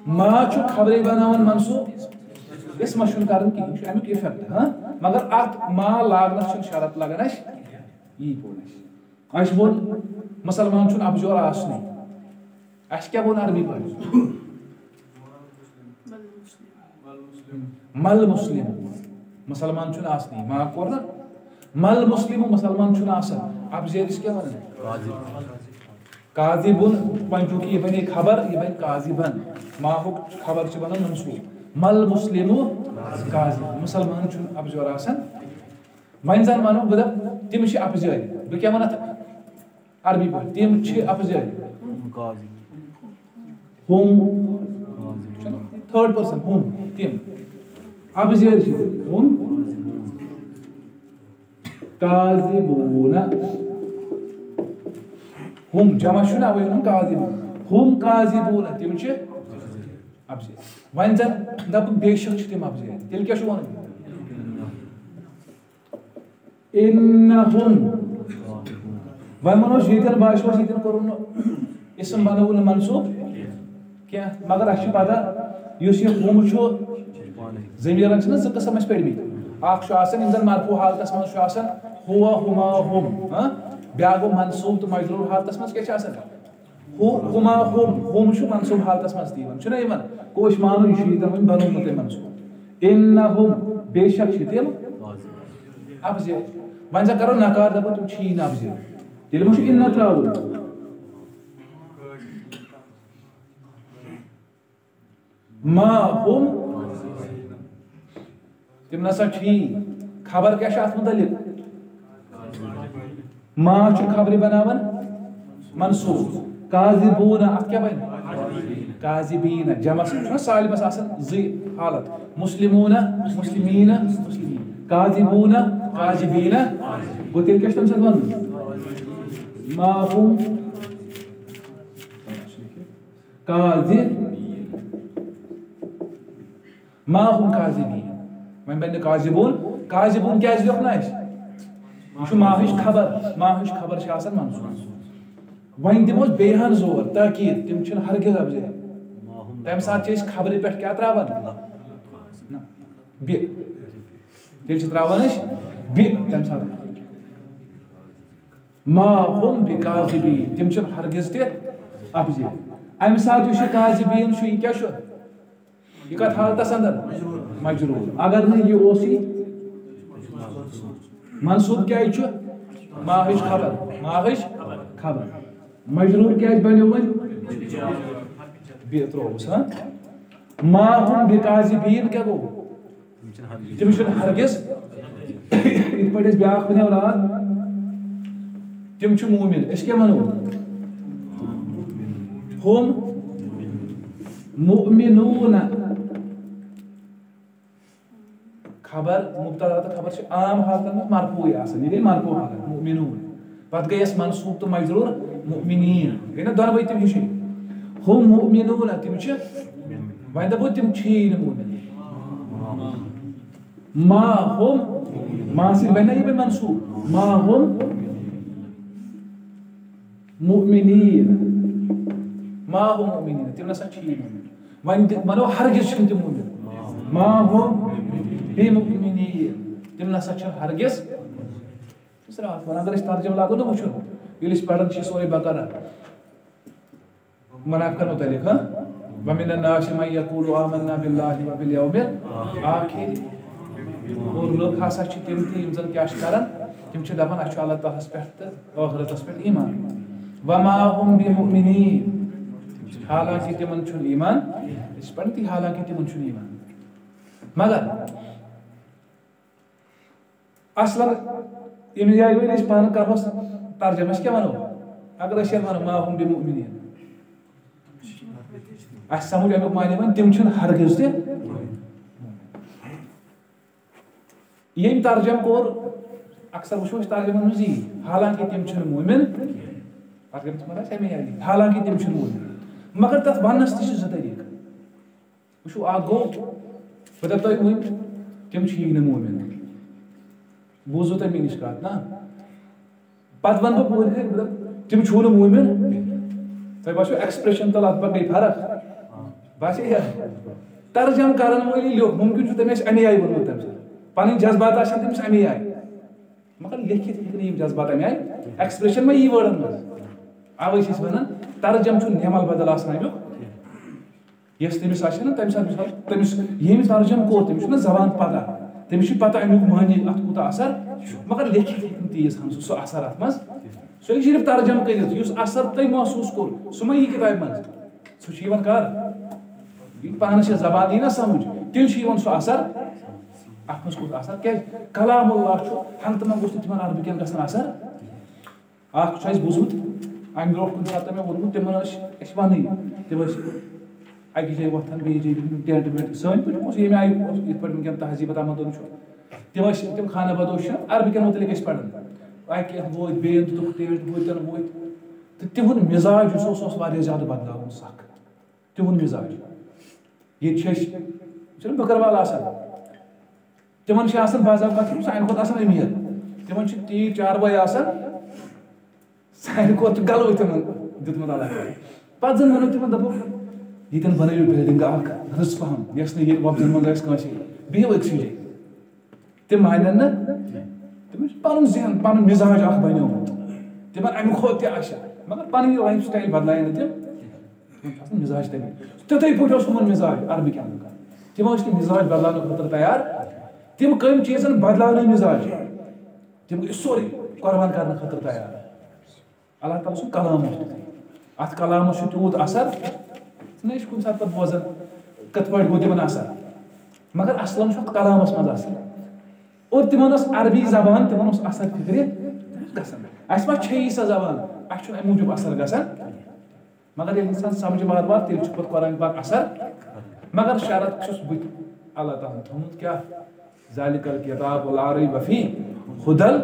S1: ما چھُ خبرے بناوان منصوٗب اسمس چھُنہٕ کران کِہیٖنۍ چھُ امیُک اِفیکٹ ہاں۔ مگر اتھ ما لاگنس چھُنہٕ شرط لگان اَسہِ، یی پوٚر اَسہِ۔ اَسہِ ووٚن مسلمان چھُنہٕ ابجور آسنُے اَسہِ کیٛاہ ووٚن عربی پٲٹھۍ مل مسلم مسلمان چھُنہٕ آسنٕے ما کوٚر مل مسلم مسلمان چھُنہٕ آسان ابزیرِس کیٛاہ وَنان قاضِبُن وۄنۍ چوٗنٛکہِ یہِ بنے خبر یہِ بنہِ قاضِبن ماہُک خبر چھِ بنان منصوٗب مل مسلم قاضی مسلمان چھُنہٕ ابزور آسان وۄنۍ زن ونو بہٕ دپہٕ تِم چھِ ابزٲرۍ بہٕ کیٛاہ ونہٕ اتھ عربی پٲٹھۍ تِم چھِ ابزٲرۍ ہُم تھٲرڈ پٔرسن ہُم تِم ابزٲرۍ چھِ۔ ہُم قاضِبوٗن ہم جمع چھُ نا اوے ووٚنُم قاضِبوٗن ہُم قاضِبوٗن تِم چھِ۔ ابزٲرۍ وۄنۍ زن دپہٕ بے شک چھِ تِم ابزٲرۍ تیٚلہِ کیٛاہ چھُ ونُن انہم وۄنۍ ونو ییٚتٮ۪ن باسیو اَسہِ اسم بنووُن نہٕ منصوٗب مگر اَسہِ پتہ یُس یہِ ہُم چھُ زٔمیٖرن زٕ قٕسم اَسہِ پٔرمٕتۍ اکھ آسان زن مرفوٗ حالتس منٛز ہوا ہُما ہُم بیاکھ گوٚو منصوٗب تہٕ مجروٗر حالتس منٛز کیٛاہ چھِ آسان ہُہ ہُما ہُم ہُم چھُ منصوٗب حالتس منٛز تہِ یِوان چھُنہ یِوان گوٚو أسۍ مانو یہِ چھُ ییٚتٮ۪ن وۄنۍ بنومُت تٔمۍ منصوٗب انہم بے شک چھِ تِم ابزٲرۍ وۄنۍ زن کرو نکار دپو تِم چھِی نہٕ ابزٲرۍ تیٚلہِ ما چھُ اِنہ تراوُن ما ہُم نسا چھی خبر کیٛاہ چھِ متعلق ما چھُ خبرِ بناوان منصوٗب قاضِبوٗن اتھ کیٛاہ بنہِ قاضِبیٖن جمعس منٛز سالمس آسان زٕ حالت مسلموٗنہ مسلمیٖنہ مسلمیٖن قاضِبوٗنہ قاضِبیٖنہ گوٚو تیٚلہِ کیٛاہ چھُ ما ہُم قاضِب ما ہُم قاضِبیٖن وۄنۍ بنہِ نہٕ قاضِبوٗن یہ خبر ماہٕچ خبر چھِ آسان منصوٗب وۄنۍ دِمو أسۍ زور تاکیٖد تِم چھِنہٕ ہرگِز ابزٲرۍ تمہِ ساتہٕ چھِ أسۍ خبرِ پٮ۪ٹھ کیٛاہ تراوان بہِ تیٚلہِ ما ہُم بہِ قاضِبیٖن تِم چھِنہٕ ہرگِز تہِ ابزٲرۍ امہِ ساتہٕ یُس یہِ قاضِبیٖن چھُ یہِ کیٛاہ چھُ یہ کت حالتس اندر مجرور اگر نہ یہ اوسی منصوب کیا چھُ ماہش خبر. ماہش خبر مجرور کیا بنیو ون؟ بیتروس ہاں ما ہم بکاذبین کیا گو تم چھن ہرگز یت پٲٹھۍ أسۍ بیاکھ بنیو رات تم چھ مومن اس کیا ونو ہم مؤمنون خبر مبتدا تو خبر چھ عام حالت میں مرفوع آسان یہ گئی مرفوع حالت مؤمنون پتہ گئی اس منصوب تو مجرور مؤمنین گئی نا دونوے تم ہشی ہم مؤمنون تم چھ وۄنۍ دَپو تِم چھِی نہٕ موٗمِن ما ہم ما سۭتۍ بَنہِ نا یہِ بیٚیہِ منصوٗب ما ہم مؤمنین. ما ہم مؤمنین؟ تِم نسا چھِی موٗمِن وۄنۍ وَنو ہرگِز چھِنہٕ تِم موٗمِن ما ہم بے مؤمنین تِم نسا چھِ ہرگِز اگر أسۍ ترجمہ لاگو نا وٕچھُن ییٚلہِ أسۍ پَران چھِ سورُے بقرہ منافقن متعلق ہاں؟ ومن الناس من يقول آمنا بالله وباليوم الآخر. اور لوگ ہسا چھِ چھ تم تہ یم زن کیا کران تم چھ دپان اچھا اللہ تعالیٰ ہَس پٮ۪ٹھ تہٕ ٲخرتس پٮ۪ٹھ ایمان. وما هم بمؤمنین حالانکہ تمن چھُنہٕ ایمان اس پڑھ تی حالانکہ تمن چھُنہٕ ایمان. مگر اصلا یم جایہِ وۄنۍ أسۍ پانہٕ کرہوس ترجمہ أسۍ کیٛاہ وَنو اگر أسۍ وَنو ما هم بمؤمنین اس سمجھ امیک معنی ون تم چھن ہرگز تہ یم ترجم کور، اکثر وچھو ترجمہ من حالانکہ تم چھن مومن پتہ گژھِ مطلب سمی آئی حالانکہ تم چھن مومن مگر تتھ ونس تہ زٕ طریقہٕ وچھو اکھ گوٚو بہٕ دپہٕ تۄہہِ وٕنۍ تِم چھی نہٕ مومن بوٗزوٕ تۄہہِ مےٚ نِش کتھ نا پتہٕ ونہٕ بہٕ پوٗرٕ کٔرِتھ بہٕ دپہٕ تِم چھُو نہٕ مومن تۄہہِ باسیو ایکسپریشن تہٕ اتھ پتہٕ گٔے فرق باسے ترجم کرن ولی لیوکھ ممکن چھُ تٔمۍ اَسہِ اَمے آیہِ ووٚنمُت تٔمۍ ساتہٕ پنٕنۍ جذبات آسن تٔمِس اَمے آیہِ مگر لیکھِتھ ہیٚکہِ نہٕ یِم جذبات اَمہِ آیہِ ایکسپریشن ما یی وٲڑن منٛز اَوے چھِ أسۍ ترجم چھُ نٮ۪مل بدل آسان اَمیُک یۄس تٔمِس آسہِ نا تَمہِ ساتہٕ مِثال تٔمِس ییٚمہِ ترجم کوٚر تٔمِس چھُنہ زبان پتہ تٔمِس چھُ پتہ اَمیُک معنی اَتھ کوٗتاہ اثر مگر لیکھِتھ ہیٚکہِ نہٕ تیٖژ ہن سُہ اثر اَتھ منٛز سُہ ہیٚکہِ صرف ترجم کٔرِتھ یُس اثر تۄہہِ محسوٗس کوٚر سُہ ما یی کِتابہِ منٛز سُہ چھُ یِوان کر پانس یہ زبان ای نا سمجھ تیل سو اثر ات مز کت اثر کی کلام اللہ ہنگتہ منگ گوس تمہ عربکین گھن اثر اخ بوزمت امہ برو کن سات مے وونمت تمن اس ون تم اکی جائے وتھان بیس جائے ٹینٹ وینٹ سن پہ یم آئی یت پہ ونکین تہذیب تمدن تم تم خانہ بدوش عربکین متعلق پڑھان اکہ ووت بین دتک ٹینٹ ووتن ووت تو تہد مزاج اس زیادہ بدلاون سخ تہد مزاج یہ بکروال آسان تمن آسان بعض اوقات سانہ کھت آسان امیر تمن تیٖتۍ چار بٲے آسان سانہ کھۄتہٕ گلوے تمن دیُتمُت اللہ پتہٕ زن ونو تمن دپو ییٚتٮ۪ن بنٲیِو بِلڈنگ اکھ رٕژ پہم یۄس نہٕ ییٚتہِ وۄبزن منٛز آسہِ کٲنٛسہِ بِہِو أکسٕے جایہِ تِم مانن نہٕ تِمن چھُ پنُن ذہن پنُن مِزاج اکھ بنیومُت تِمن امہِ کھۄتہٕ تہِ آسہِ مگر پنٕنۍ لایف سٹایل بدلایہِ نہٕ تِم مزاج تمے تتھے پٲٹھۍ اوس تمن مزاج عربی کیٛاہ تم ٲسۍ نہٕ مزاج بدلاونہٕ خٲطرٕ تیار تم کم چیٖزن بدلاونہٕ مزاج تم گٔے سورُے قۄربان کرنہٕ خٲطرٕ تیار اللہ تعالیٰ سُنٛد کلام اوس اتھ کلامس چھُ تیوٗت اثر ژٕ چھِ کُنہِ ساتہٕ پتہٕ بوزان کِتھ پٲٹھۍ گوٚو تِمن اثر مگر اصلن چھُ اتھ کلامس منٛز اثر اور تمن ٲس عربی زبان تمن اوس اثر فکرِ گژھان اسہِ ما چھے سۄ زبان اسہِ چھُنہٕ امہِ موٗجوٗب اثر گژھان مگر ییٚلہِ اِنسان سمجھ وار وار تیٚلہِ چھُ پتہٕ قرآن پاک اثر مگر شرط چھُس بہٕ اللہ تعالیٰ ہن تھوٚمُت کیٛاہ ذالِک الکتاب لا ریب فی ہُدل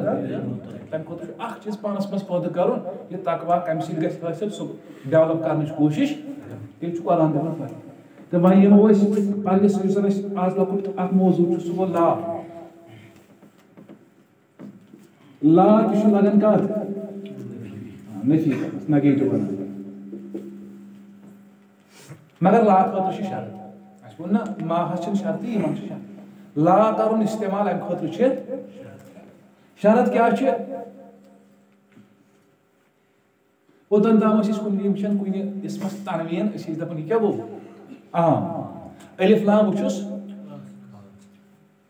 S1: تمہِ خٲطرٕ چھُ اکھ چیٖز پانس منٛز پٲدٕ کرُن یہِ تقوا کمہِ سۭتۍ گژھِ حٲصِل سُہ ڈیولپ کرنٕچ کوٗشش۔ تیٚلہِ چھُ قرآن دِوان پتہٕ۔ تہٕ وۄنۍ یِمو أسۍ پننِس یُس زن أسۍ آز لۄکُٹ اکھ موضوٗع چھُ سُہ گوٚو لا۔ لا تہِ چھُ لگان کتھ؟ نفی نگیٹِو ونان۔ مگر لا خاطر شرط۔ اس وون نا، ما ہس شرط یمن شرط۔ لا کرن استعمال ام خاطر شرط کیا اوتن تام اس کن وچن کن اسمس تنوین اس دپن یہ کیا گو عام الف لام وچھس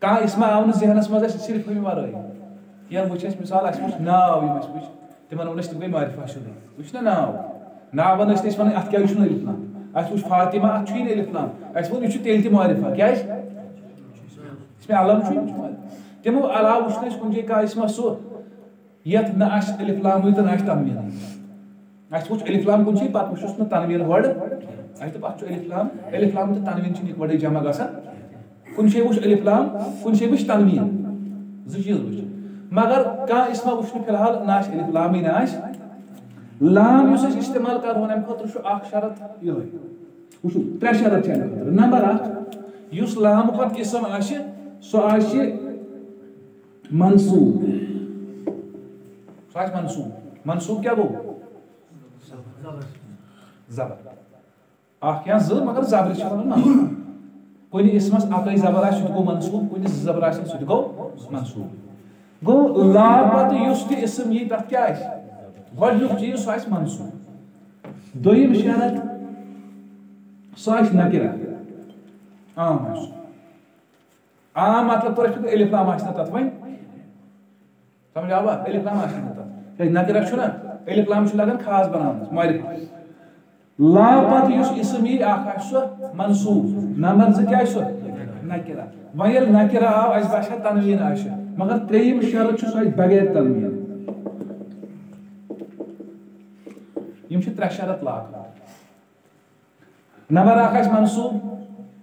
S1: کانٛہہ اسما آو ذہنس منٛز اَسہِ صرف ہُمہِ ورٲے یا وٕچھ اَسہِ مِثال اَسہِ وٕچھ ناو یِم اَسہِ وٕچھ تِمن ووٚن اَسہِ تِم معرفہ شُدٕے وٕچھ نا ناو ناون ٲسۍ نہٕ أسۍ وَنان اَتھ الف لام اس وچ فاطمہ ات چھُی الف لام اس وون یہ تیل تہ معرفہ کیا اس میں علم چھُ تمو علاوہ وچھ اس کُنہِ جایہِ کا اسما سُہ یت نہ آس الف لام تو نہ تنوین اس وچ الف لام کن چھ پتہ وچھس نہ تنوین وڑ اس تو پتہ الف لام الف لام تو تنوین چھ جمع گژھان کن شے وچ الف لام کن شے وچ تنوین ز چیز وچ مگر کان اسما وچ فی الحال نہ آس الف لام نہ آس لام یس استعمال کر ہون ام خاطر چھ شرط یہ وچ ترے شرط چھ خاطر نمبر 1 یس لام کھت اسم آس سو آس منصوب. سو آس منصوب. منصوب کیا گو زبر. اخ یا ز مگر زبر چھ ونن کن اسمس اکی زبر آس سہ گو منصوب کن زبر آس سہ گو منصوب. گو لا پتہ یس تہ اسم، یہ تتھ کیا آس گۄڈنیُک چیٖز سُہ آسہِ منصوٗب. دوٚیِم شرط سُہ آسہِ نکرا عام آسہِ عام مطلب توٚرِ چھُ الف آسہِ نہٕ تتھ وۄنۍ سمجھ آوا الف لام آسہِ نہٕ تتھ کیٛازِ نکرا چھُ نا الف لام چھُ لگان خاص بناونس معرفت لا پتہٕ یُس اسم یی اکھ آسہِ سُہ منصوٗب نمبر زٕ کیٛاہ آسہِ سُہ نکرا وۄنۍ ییٚلہِ نکرا آو اَسہِ باسہِ تنویٖن آسہِ مگر ترٛیٚیِم شرط چھُ سُہ آسہِ بغیر تنویٖن یم چھ ترے شرط لاگ نمبر اکھ آسہِ منصوٗب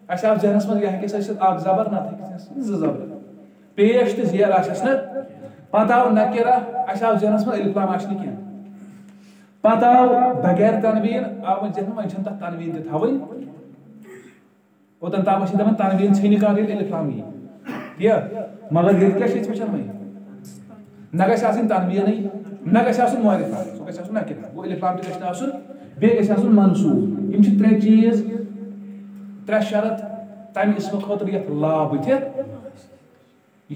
S1: اَسہِ آو ذہنس منٛز یہِ ہیٚکہِ ٲسِتھ اکھ زبر نتہٕ ہیٚکہِ زٕ زبر پیش تہٕ زیر آسٮ۪س نہ پتہٕ آو نکرا اَسہِ آو ذہنس منٛز الف لام آسہِ نہٕ کینٛہہ پتہٕ آو بغیر تنویٖن آو وۄنۍ ذہنس وۄنۍ چھنہٕ تتھ تنویٖن تہِ تھاوٕنۍ اوٚتن تام ٲسۍ دپان تنویٖن ژھٕنہِ کر ییٚلہِ الف لام یی ٹھیٖک مگر ییٚتہِ کیٛاہ چھِ أسۍ وٕچھان وۄنۍ نہ گژھِ آسٕنۍ تنویٖنٕے نہ گژھِ آسُن معرفت سُہ گژھِ آسُن نکرا گوٚو الف لام تہِ گژھِ نہٕ آسُن بیٚیہِ گژھِ آسُن منصوٗب یِم چھِ ترٛےٚ چیٖز ترٛےٚ شرط تمہِ اسمہٕ خٲطرٕ یتھ لا بٕتھِتھ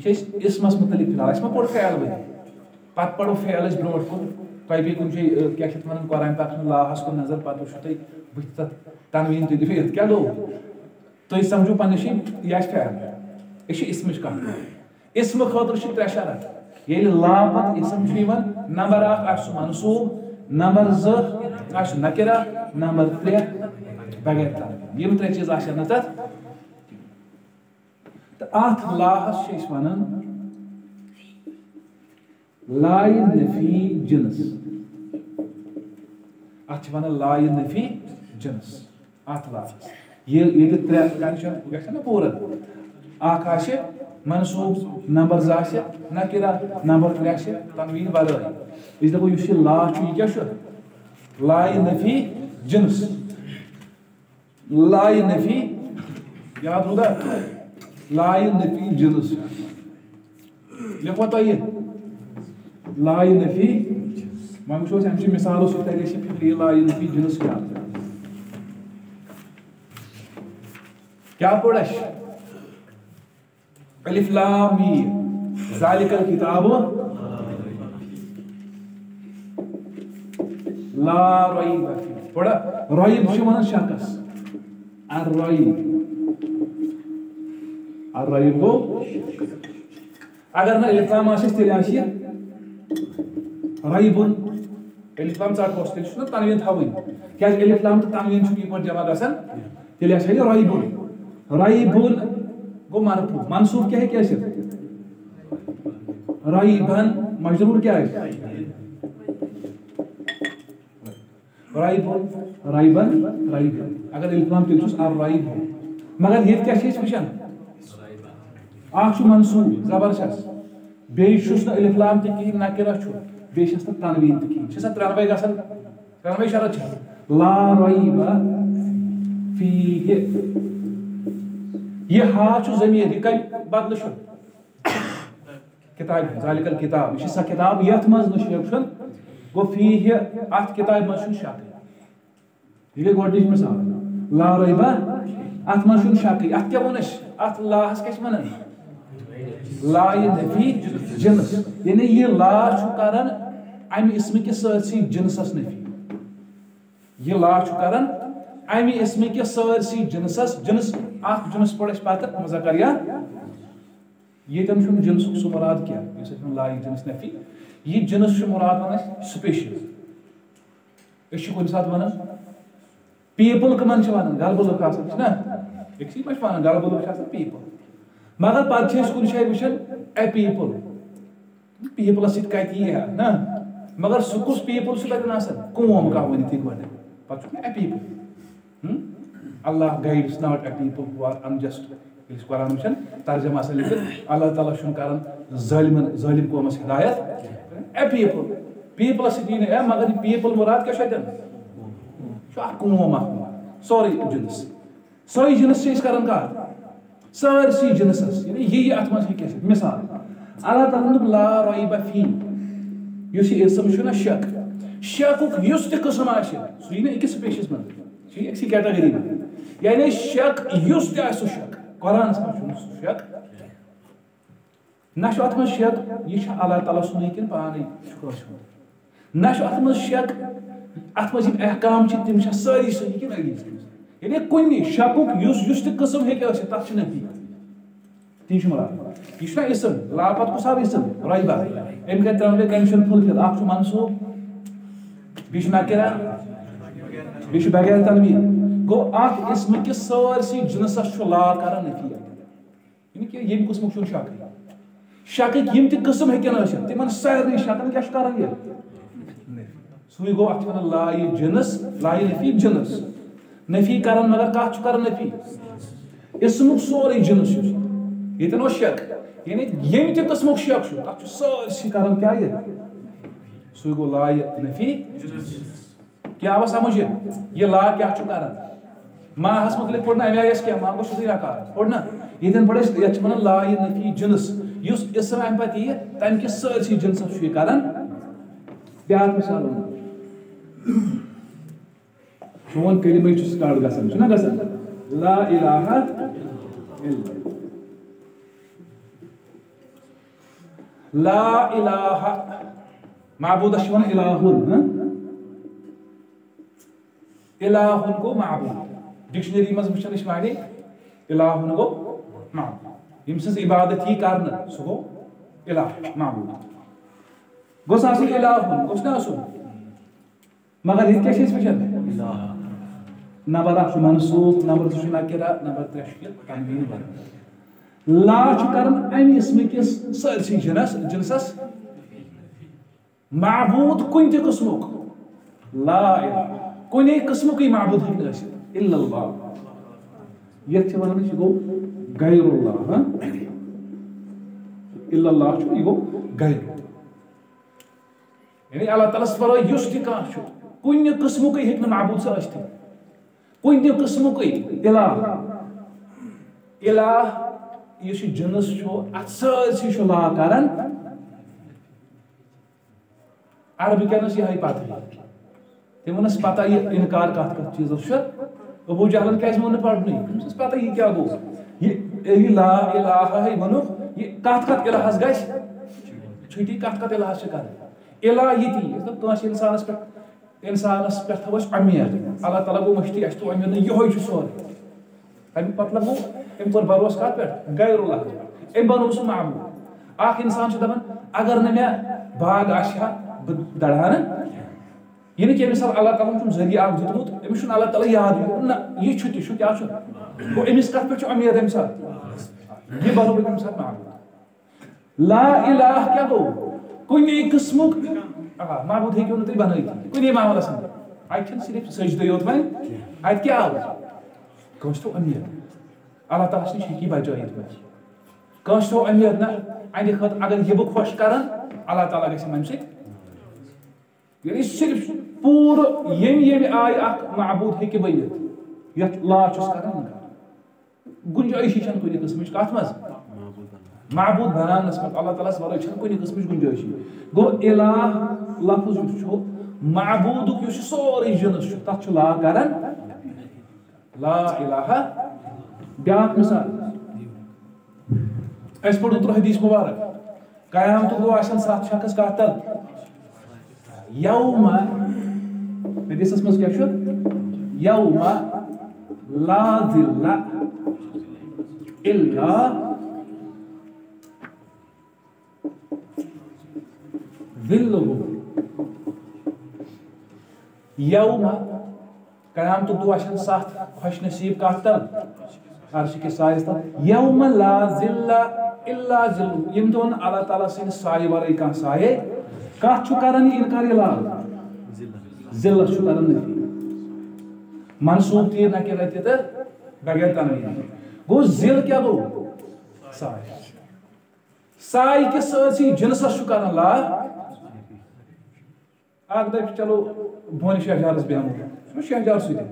S1: یہ چھِ اسمس متعلق فی الحال اَسہِ ما پوٚر فیل وۄنۍ پتہٕ پرو فیل أسۍ برونٛٹھ کُن تۄہہِ بیٚیہِ کُنہِ جایہِ کیٛاہ چھِ اَتھ وَنان قۄران لاہَس کُن نظر پتہٕ وٕچھو تُہۍ بٕتھِ تَتھ تنویٖن تُہۍ دِیِو یَتھ کیٛاہ گوٚو تُہۍ سمجھو پنٛنہِ جایہِ یہِ آسہِ فیل أسۍ چھِ اسمٕچ کتھ خٲطرٕ چھِ ترٛےٚ شرط ییٚلہِ لا پتہٕ اسم چھُ یِوان نمبر اکھ آسہِ سُہ نمبر زٕ آسہِ نکرا نمبر ترٛےٚ بغیر تنویٖن یِم ترٛےٚ چیٖز آسن نہٕ تتھ ات لاہس چھ ونان لائے نفی جنس ات ونان لائے نفی جنس ات لاہس یہ ترے کنڈیشن گژھِ نا پوٗرٕ اکھ آسہِ نمبر زٕ آسہِ نکرا نمبر ترٛےٚ آسہِ تنویٖن ورٲے أسۍ دپو یُس یہِ لا چھُ یہِ کیٛاہ چھُ لائے نفی جنس لائے نفی یاد روٗدا لائے نفی جنس لکھو تو یہ نفی وۄنۍ وٕچھو أسۍ اَمہِ چہِ مِثالو سۭتۍ تَرِ نفی جنس کیٛاہ کیٛاہ پوٚر الف لام ذالک الکتاب لا ریب فیہ ریب چھُ وَنان شکس الریب الريب گو اگر نہ الفلام آسس تیل آسی ریبن الفلام ژٹوس تیل چھُ نہ تنویٖن تھاوٕنۍ کیٛازِ الفلام جمع گژھان تیٚلہِ آسہِ یہِ ریبن ریبن گوٚو مرفوع منصوٗب کیٛاہ ہیٚکہِ ٲسِتھ ریبن مجروٗر کیٛاہ آسہِ ریبن ریبن ریبن اگر الفلام تیٚلہِ چھُس مگر ییٚتہِ کیٛاہ چھِ أسۍ وٕچھان اخ منصوب زبردست بیس الف لام تہین نکرا بیس تنوین تہین سا ترنوے گھن ترنوے شرط لا ریب فیہ۔ یہ ہا ضمیر یہ کم بدل کتاب ذالک الکتاب۔ یہ سا کتاب یت مز نشن گو فیہ ات کتاب مز شک۔ یہ گئی گۄڈنِچ مثال۔ لا ریبا ات مز شک۔ ات کیا ون ات لاہس کیا ونان؟ لا نفی جنس. یعنی یہ لا کران امہ اسم کس سرسی جنسس نفی. یہ لا کران امہ اسم کس سرسی جنسس. جنس اخ جنس پڑھ اس پتہ مذکر یا. یہ تم چھُ جنس سُہ مراد کیا یُس اَسہِ لا جنس نفی. یہ جنس چھُ مراد ونان سپیشل أسۍ چھِ کُنہِ ساتہٕ ونان پیپل کمن چھِ ونان؟ غلبہٕ لُکھ آسان چھِ نا أکسٕے ما چھِ ونان غلبہٕ لُکھ آسان پیپل مگر پتہ کن جائیں وچان اے پیپل پیپلس سۭتۍ کتہِ یی ہا نہ مگر سُہ کُس پیپل چھُ تتٮ۪ن آسان قوم کانٛہہ ؤنِتھ یہِ گۄڈٕ پتہٕ چھُ a people Allah guides not a people who are unjust ییٚلہِ أسۍ قرآن وٕچھان ترجمہ آسان لیکھِتھ اللہ تعالیٰ چھُنہٕ کران ظٲلمن ظٲلم قومس ہدایت اے پیپل پیپلس سۭتۍ یی نہٕ اے مگر یہِ پیپل مُراد کیٛاہ چھُ اَتٮ۪ن چھُ اکھ قوم اکھ سورُے جنس سۄے جنس چھِ أسۍ کران کتھ سٲرسٕے جنسس یعنی یی اتھ منٛز ہیٚکہِ ٲسِتھ مثال۔ اللہ تعالیٰ ہُنٛد لا رۄیبہ فی یُس یہِ اسم چھُ نا شک۔ شکُک یُس تہِ قٕسم آسہِ سُہ یی نہٕ أکِس پیشس منٛز سُہ یی أکسٕے کیٹگری منٛز یعنی شک یُس تہِ آسہِ سُہ شک۔ قرآنس منٛز چھُنہٕ سُہ شک۔ نہ چھُ اتھ منٛز شک، یہِ چھُ اللہ تعالیٰ سُنٛدٕے کِنہٕ پانے۔ چھُ ہُنٛد نہ چھُ اتھ منٛز شک اتھ منٛز یِم احکام چھِ تِم چھا سٲری صحیح کِنہٕ أڑی یعنی کُنہِ شکُک یُس یُس تہِ قٕسم ہیٚکہِ ٲسِتھ نفی تی چھُ مراد۔ یہ اسم لاپت کُس آو اسم؟ رۄیبہ أمۍ کَرِ ترٛٮ۪ن گٔے فُلفِل اکھ چھُ بیٚیہِ چھُ نکرا بیٚیہِ چھُ بغیر تنویٖن گوٚو اکھ اسمہٕ کِس سٲرسٕے جنسس چھُ لا کران نفی۔ یعنی کہِ ییٚمہِ قٕسمُک چھُنہٕ شکٕے۔ شکٕکۍ یِم تہِ قٕسم ہیٚکن ٲسِتھ، تِمن سارنٕے شکن کیٛاہ چھُ کران یہِ؟ سُے گوٚو چھِ لا جنس لا نفی جنس۔ نفی کران مگر کتھ چھُ کران نفی اسمُک سورُے جنس چھُ ییٚتٮ۪ن اوس شک یعنی ییٚمہِ تہِ قٕسمُک شک چھُ تتھ چھُ سٲرسٕے کران کیٛاہ یہِ سُے گوٚو لا یہِ نفی کیٛاہ آوا سمجھ یہِ لا کیٛاہ چھُ کران ماہس متعلق پوٚر نا اَمہِ آیہِ اَسہِ کیٛاہ ما گوٚو سیوٚدُے رکار پوٚر نا ییٚتٮ۪ن پوٚر اَسہِ یتھ چھِ ونان لا یہِ نفی جنس یُس اسم اَمہِ پتہٕ یِیہِ تمہِ کِس سٲرسٕے جنسس چھُ یہِ کران بیٛاکھ مثال وَنو چون کلمے چھُ سٹارٹ گژھان چھُنہ گژھان لا الہ الا لا الہ۔ معبودس چھِ ونان الہُن ہاں؟ الہُن گوٚو معبود۔ ڈکشنری منٛز وٕچھان أسۍ واریاہ الہُن گوٚو معبود۔ ییٚمہِ سٕنٛز عبادت یی کرنہٕ سُہ گوٚو الہ، معبود۔ گوٚژھ آسُن الہُن گوٚژھ نہٕ آسُن مگر ییٚتہِ کیٛاہ چھِ أسۍ وٕچھان نمبر اکھ چھُ منصوٗب نمبر زٕ چھُ نکرا نمبر ترٛےٚ چھُ یہِ تنویٖن بدل لا چھُ کران امہِ اسمہٕ کِس سٲرسٕے جنس جنسس معبوٗد کُنہِ تہِ قٕسمُک لا کُنے قٕسمُکٕے معبوٗد ہیٚکہِ نہٕ ٲسِتھ الا اللہ یتھ چھِ ونان یہِ گوٚو غیر اللہ الا اللہ چھُ یہِ گوٚو غیر یعنی اللہ تعالیٰ ہس ورٲے یُس تہِ کانٛہہ چھُ کُنہِ قٕسمُکٕے ہیٚکہِ نہٕ معبوٗد سُہ ٲسِتھ کُنہِ تہِ قٕسمُکٕے الہ الہ یُس یہِ جنس چھُ اتھ سٲرسٕے چھُ لا کران عربِکٮ۪نس یِہے پتہ تِمن ٲس پتہ یہِ انکار کتھ کتھ چیٖزس چھُ ابوٗ جہلن کیازِ ووٚن نہٕ تٔمِس ٲس پتہ یہِ کیاہ گوٚو یہِ لا الہ ووٚنُکھ یہِ کتھ کتھ الہس گژھِ چھُٹی کتھ الہس چھِ الہ یِتی کٲنٛسہِ انسانس پٮ۪ٹھ انسانس پٮ۪ٹھ تھاو أسۍ امید اللہ تعالیٰ گوٚو مٔشتٕے اَسہِ تھوٚو امید یِہوے چھُ سورُے امیُک مطلب گوٚو أمۍ کوٚر بروسہٕ کتھ پٮ۪ٹھ غیر اللہ أمۍ بنوو سُہ معبوٗد اکھ انسان چھُ دپان اگر نہٕ مےٚ باغ آسہِ ہا بہٕ دڑٕ ہا نہٕ یہِ نہٕ کینٛہہ مِثال اللہ تعالیٰ چھُم ذٔریعہٕ اکھ دیُتمُت أمِس چھُنہٕ اللہ تعالیٰ یاد نہ یہِ چھُ تہِ چھُ کیٛاہ چھُ گوٚو أمِس کتھ پٮ۪ٹھ چھُ امید امہِ ساتہٕ یہِ بنوو تمہِ ساتہٕ معبوٗد لا الہ کیٛاہ گوٚو کُنے قٕسمُک آ معبوٗد ہیٚکِو نہٕ تُہۍ بنٲیِتھ کُنے معاملس منٛز اتہِ چھنہٕ صرف سجدے یوت وۄنۍ اتہِ کیٛاہ آو کٲنٛسہِ تھوٚو امید اللہ تعالیٰ ہس نِش ہیٚکہِ بچٲیِتھ وۄنۍ کٲنٛسہِ تھوٚو امید نہ اَنہِ خٲطرٕ اگر یہِ بہٕ خۄش کران اللہ تعالیٰ گژھِ امہِ سۭتۍ یعنی صرف پوٗرٕ ییٚمہِ ییٚمہِ آیہِ اکھ معبوٗد ہیٚکہِ بٔنِتھ یتھ لا چھُس کران گُنجٲیشی چھنہٕ کُنہِ قٕسمٕچ کتھ منٛز معبوٗد بناونس منٛز اللہ تعالیٰ ہس ورٲے چھنہٕ کُنہِ قٕسمٕچ گُنجٲیشی گوٚو الہ لفظ یُس چھُ معبوٗدُک یُس جنس چھُ تتھ چھُ لا کران لا الہ۔ بیاکھ مثال۔ اَسہِ پوٚر اوترٕ حدیث مُبارک۔ قیامتُک دۄہ آسن ستھ شخص کتھ تل یوم۔ حدیثس منٛز کیٛاہ چھُ یوم۔ لا ذِلَّ الا۔ ذِلُّهُ یوم قیامتُک دۄہ آسن ستھ خۄش نصیٖب کتھ تل عرشہِ کِس سایس تل یوم لا ذِلَّ الا ذل۔ یم دون اللہ تعالیٰ سن سایہ ورٲے کانٛہہ سایہ کتھ چھُ کران یہِ انکار یہ لال۔ ذلت چھُ کران نفی۔ منصوب تیر نکرت تہِ تہٕ بغیر تنوین گوٚو ذل کیٛاہ گوٚو سایہ۔ سایہ کِس سٲرسٕے جنسس چھُ کران لا اکھ دپ چلو بونہِ شہجارس بیٚہمو شہجار سۭتۍ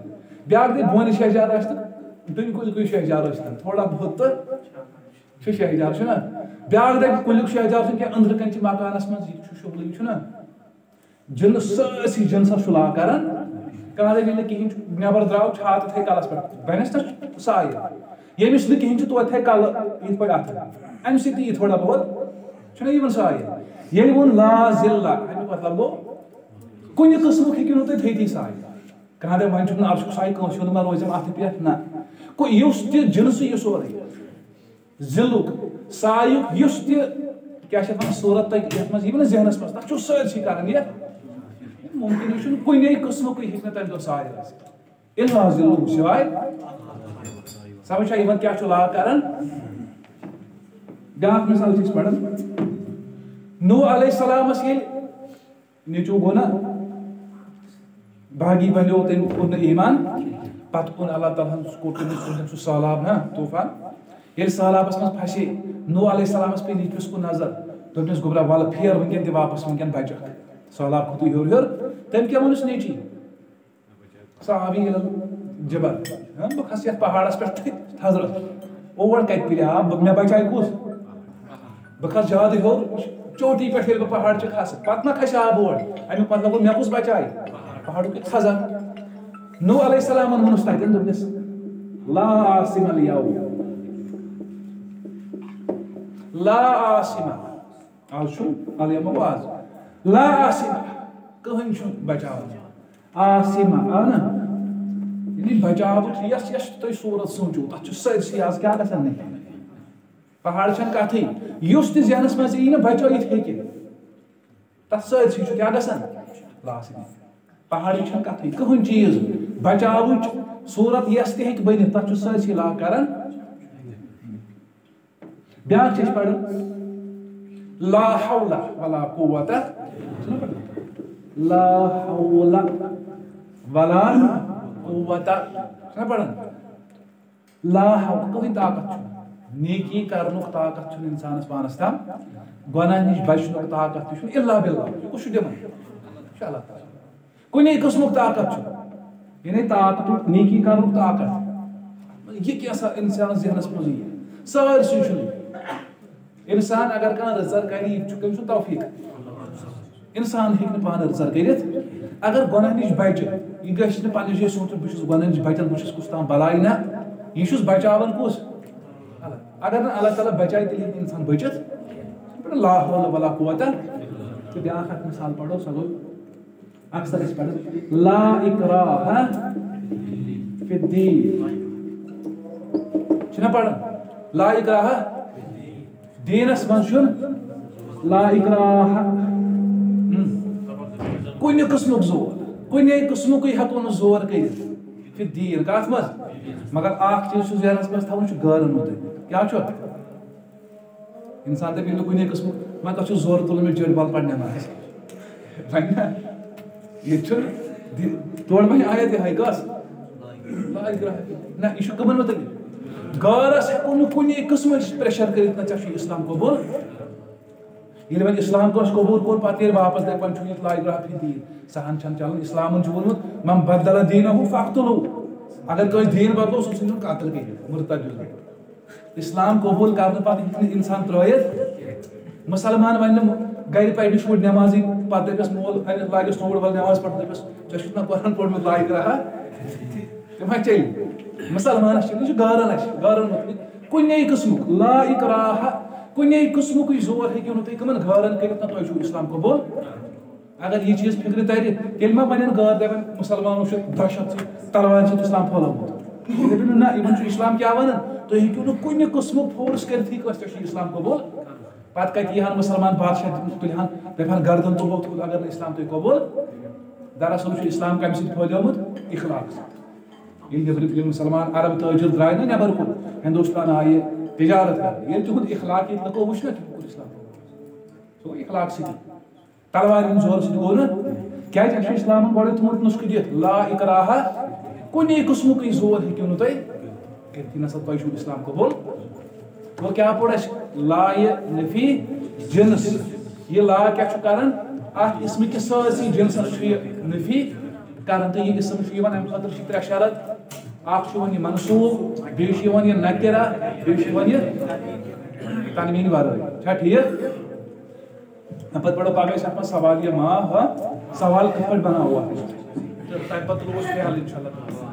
S1: بیٛاکھ دپ بونہِ شہجار آسہِ تہٕ دُنہِ کُلہِ کُے شہجار ٲسۍ تھوڑا بہت تہٕ چھُ شہجار چھُنا بیٛاکھ دپہِ کُلیُک شہجار چھُ کینٛہہ أنٛدرٕ کَنہِ چھِ مکانس منٛز یہِ چھُ شُغلٕے چھُنا جِنہٕ سٲرسٕے جِنسس چھُ لا کران کانٛہہ دپہِ ییٚلہِ نہٕ کِہیٖنۍ چھُ نٮ۪بر درٛاو چھاتہٕ تھٲے کلس پٮ۪ٹھ بنٮ۪س نہ سایہِ ییٚمِس نہٕ کِہیٖنۍ چھُ توتہِ تھاے کلہٕ یِتھ پٲٹھۍ اَتھٕ اَمہِ سۭتۍ تہِ یی تھوڑا بہت چھُنہ یِوان سایہِ ییٚلہِ ووٚن لا ذِلہ اَمیُک مطلب گوٚو کُنہِ قٕسمُک ہیٚکِو نہٕ تُہۍ تھٲیتھی سایہِ کانٛہہ دپہِ وۄنۍ چھُکھ نہٕ افسوس سایہِ کٲنٛسہِ ہُنٛد ما روزٮ۪م اَتھٕ پٮ۪ٹھ نہ گوٚو یُس تہِ جِنسٕے یہِ سورُے ضِلُک سایُک یُس تہِ کیٛاہ چھِ اَتھ وَنان صوٗرت تۄہہِ یَتھ منٛز یی نہ ذہنَس منٛز تَتھ چھُو سٲرسٕے کَران یہِ مُمکِن یہِ چھُنہٕ کُنے قٕسمُکُے ہیٚکہِ نہٕ تَمہِ دۄہ سایہِ ٲسِتھ اِلا ذِلُک سِواے سمجھ چھا یِمن کیٛاہ چھُ لا کران بیٛاکھ مِثال چھِ أسۍ پَران نوح علیہ السلامس ییٚلہِ نیٚچوٗ گوٚو نا باغی بنیو تٔمۍ کوٚر نہٕ ایٖمان، پتہٕ اللہ تعالیٰ ہن کوٚر تٔمِس کوٚر سہلاب نا ہاں، طوٗفان۔ ییٚلہِ سہلابس منٛز پھسے نوح علیہ السلامس پیٚیہِ نیٚچوِس کُن نظر۔ دوٚپنس گوٚبرا وَلہٕ پھیر وٕنکٮ۪ن تہِ واپس وٕنکٮ۪ن بچکھ سہلاب کھوٚتُے ہیوٚر ہیوٚر تٔمۍ کیٛاہ ووٚنُس نیٚچی جی؟ صحابی جبل۔ ہاں، بہٕ کھسہٕ یتھ پہاڑس پٮ۪ٹھ تہٕ حضرت۔ اور کتہِ پِلہِ آب مےٚ بچایہِ کُس بہٕ کھسہٕ زیادٕ ہیوٚر چوٹی پٮ۪ٹھ ییٚلہِ بہٕ پہاڑ چھِ کھسہٕ پتہٕ ما کھسہِ آب اور امیُک مطلب گوٚو مےٚ کُس بچایہِ پہاڑُک کھزا نوح علیہ السلامن ووٚنُس تتٮ۪ن دوٚپنس لا عاصم اليوم۔ لا عاصم۔ آز چھُ اليوم آز۔ لا عاصم۔ کٕہٕنۍ چھُنہٕ بچاوان عاصم۔ آو نا۔ یعنی بچاوُک یس یس تُہۍ صوٗرت سوٗنٛچِو تتھ چھُ سٲرسٕے آز کیٛاہ گژھان نہیں؟ پہاڑ چھنہٕ کتھٕے یُس تہِ ذہنس منٛز یی نہ بچٲیِتھ ہیٚکہِ تتھ سٲرسٕے چھُ کیٛاہ گژھان لاسٕے پہاڑٕچ چھنہٕ کتھٕے کٕہٕنۍ چیٖز بچاوٕچ صوٗرت یس تہِ ہیٚکہِ بٔنِتھ، تتھ چھُ سٲرسٕے لا کران۔ بیٛاکھ چھِ أسۍ لا حول ولا قوت، لا حول ولا قوت چھُنہ پران؟ لا حول، کٕہٕنۍ طاقت چھُنہٕ؟ نیکی کرنُک طاقت چھُنہٕ اِنسانس پانس تام، گۄناہ نِش بچنُک طاقت تہِ چھُنہٕ، اِلا بِلّہ یہِ کُس چھُ اللہ تعالیٰ۔ کُنے قٕسمُک طاقت چھُ یعنی طاقتُک نیکی کرنُک طاقت یہِ کیٛاہ اِنسانس ذہنس منٛز یی سٲرسٕے چھُنہٕ اِنسان اگر کانٛہہ رٕژر کرِ یہِ چھُ کٔمۍ سُنٛد توفیٖق اِنسان ہیٚکہِ نہٕ اگر گۄناہ نِش بچہِ یہِ گژھِ نہٕ پننہِ جایہِ سونٛچُن بہٕ چھُس گۄناہ نِش بچان بہٕ چھُس کُس تام بلاے نہ یہِ چھُس بچاوان کُس اگر نہٕ اللہ تعالیٰ بچایہِ تیٚلہِ ہیٚکہِ اِنسان بٔچِتھ لا حول ولا قوت تہٕ بیٛاکھ اکھ مثال پرو سۄ اکثر أسۍ پران لا اِکراہ فی الدین۔ چھُنہ پران لا اِکراہ دیٖنس منٛز چھُنہٕ لا اِکراہ۔ کُنہِ قٕسمُک زور کُنے قٕسمُکُے ہٮ۪کو نہٕ زور کٔرِتھ فی الدین کتھ منٛز مگر اکھ چیٖز چھُ ذہنس منٛز تھاوُن چھُ گٲرن مُتعلق کیٛاہ چھُ انسان دپہِ ییٚلہِ نہٕ کُنے قٕسمُک وۄنۍ تۄہہِ چھُ زورٕ تُلُن مےٚ جٔڑۍ بل پرنہِ منٛز وۄنۍ نہ ییٚتہِ آیت یِہے گژھ نہ یہِ چھُ کٕمن مُتعلق غٲرس ہٮ۪کو نہٕ پریشر کٔرِتھ نہ ژےٚ چھُے اسلام قبوٗل ییٚلہِ وۄنۍ اِسلام کٲنٛسہِ قبوٗل کوٚر پتہٕ ییٚلہِ واپس دپہِ وۄنۍ لا اِکراہ فی سہن چھنہٕ چلان اِسلامن چھُ من بدل دیٖنہُ فاقتلوٗ اگر کٲنٛسہِ دیٖن بدلو سُہ ژھٕنۍہوٗن قتل کٔرِتھ مُرتد اسلام قبوٗل کرنہٕ پتہٕ ہیٚکہِ نہٕ انسان ترٲیِتھ مُسلمان ونہِ گرِ پرِ شُرۍ پتہٕ دپٮ۪س مول انہِ لاگٮ۪س نوٗر ول نٮ۪ماز پرنہِ دپٮ۪س ژےٚ چھُتھ نہ قرآن پوٚرمُت لا اِکراہ تِم ہا چلہِ مُسلمانس چھِ یہِ چھُ گارن اسہِ گارن مُتعلق کُنے قٕسمُک، لا اِکراہ کُنے قٕسمُکُے زور ہیٚکِو نہٕ تُہۍ کٕمن گارن کٔرِتھ نہ، تۄہہِ چھُو اسلام قبوٗل؟ اگر یہِ چیٖز فِکرِ ترِ تیٚلہِ ما بنن گار، دپن مُسلمانو چھُ دہشت سۭتۍ تلوارِ سۭتۍ اسلام پھٔہلومُت دپن نہ، یِمن چھُ اسلام کیٛاہ ونان؟ تُہۍ ہیٚکِو نہٕ کُنہِ قٕسمُک فورس کٔرِتھٕے کٲنٛسہِ ژےٚ چھُے اسلام قبوٗل۔ پتہٕ کتہِ ییٖہن مُسلمان بادشاہ تُلہِ ہن دپہن گردن تُلہو تھوٚد اگر نہٕ اسلام تُہۍ قبوٗل، دراصل اسلام کمہِ سۭتۍ پھٲلیومُت اخلاق سۭتۍ۔ ییٚلہِ عرب تٲجر درٛاے نہ نٮ۪بر کُن، ہندوستان آیہِ تجارت کر یہ تہد اخلاق یہ لکو وچ نا اسلام سو اخلاق سی تلوار ہند زور سی گو نا کیا اچھا اسلام گۄڈٕ تھومت نسخہ دِتھ؟ لا اکراہ کُنی قٕسمُکٕے زور ہیٚکِو نہٕ تُہۍ کٔرِتھ۔ نسا تۄہہِ چھُو اسلام قبول وہ کیا پوٚر اَسہِ؟ لا یہِ نفی جنس۔ یہ لا کیا چھُ کران؟ اتھ اسمہِ کِس سٲرسٕے جنسس چھُ یہِ نفی کران۔ تہٕ یہِ اسم چھُ یِوان امہِ خٲطرٕ چھِ ترٛےٚ شرط۔ اکھ چھُ یِوان یہِ منصوٗب، بیٚیہِ چھُ یِوان یہِ نکرا بیٚیہِ چھُ یِوان یہِ چھا ٹھیٖک؟ پتہٕ پڑھو پگہ أسۍ منٛز سوال یہِ ما ہا؟ سوال کِتھ پٲٹھۍ بناوو اتھ؟ تہٕ تمہِ پتہٕ روز خیال انشاء اللہ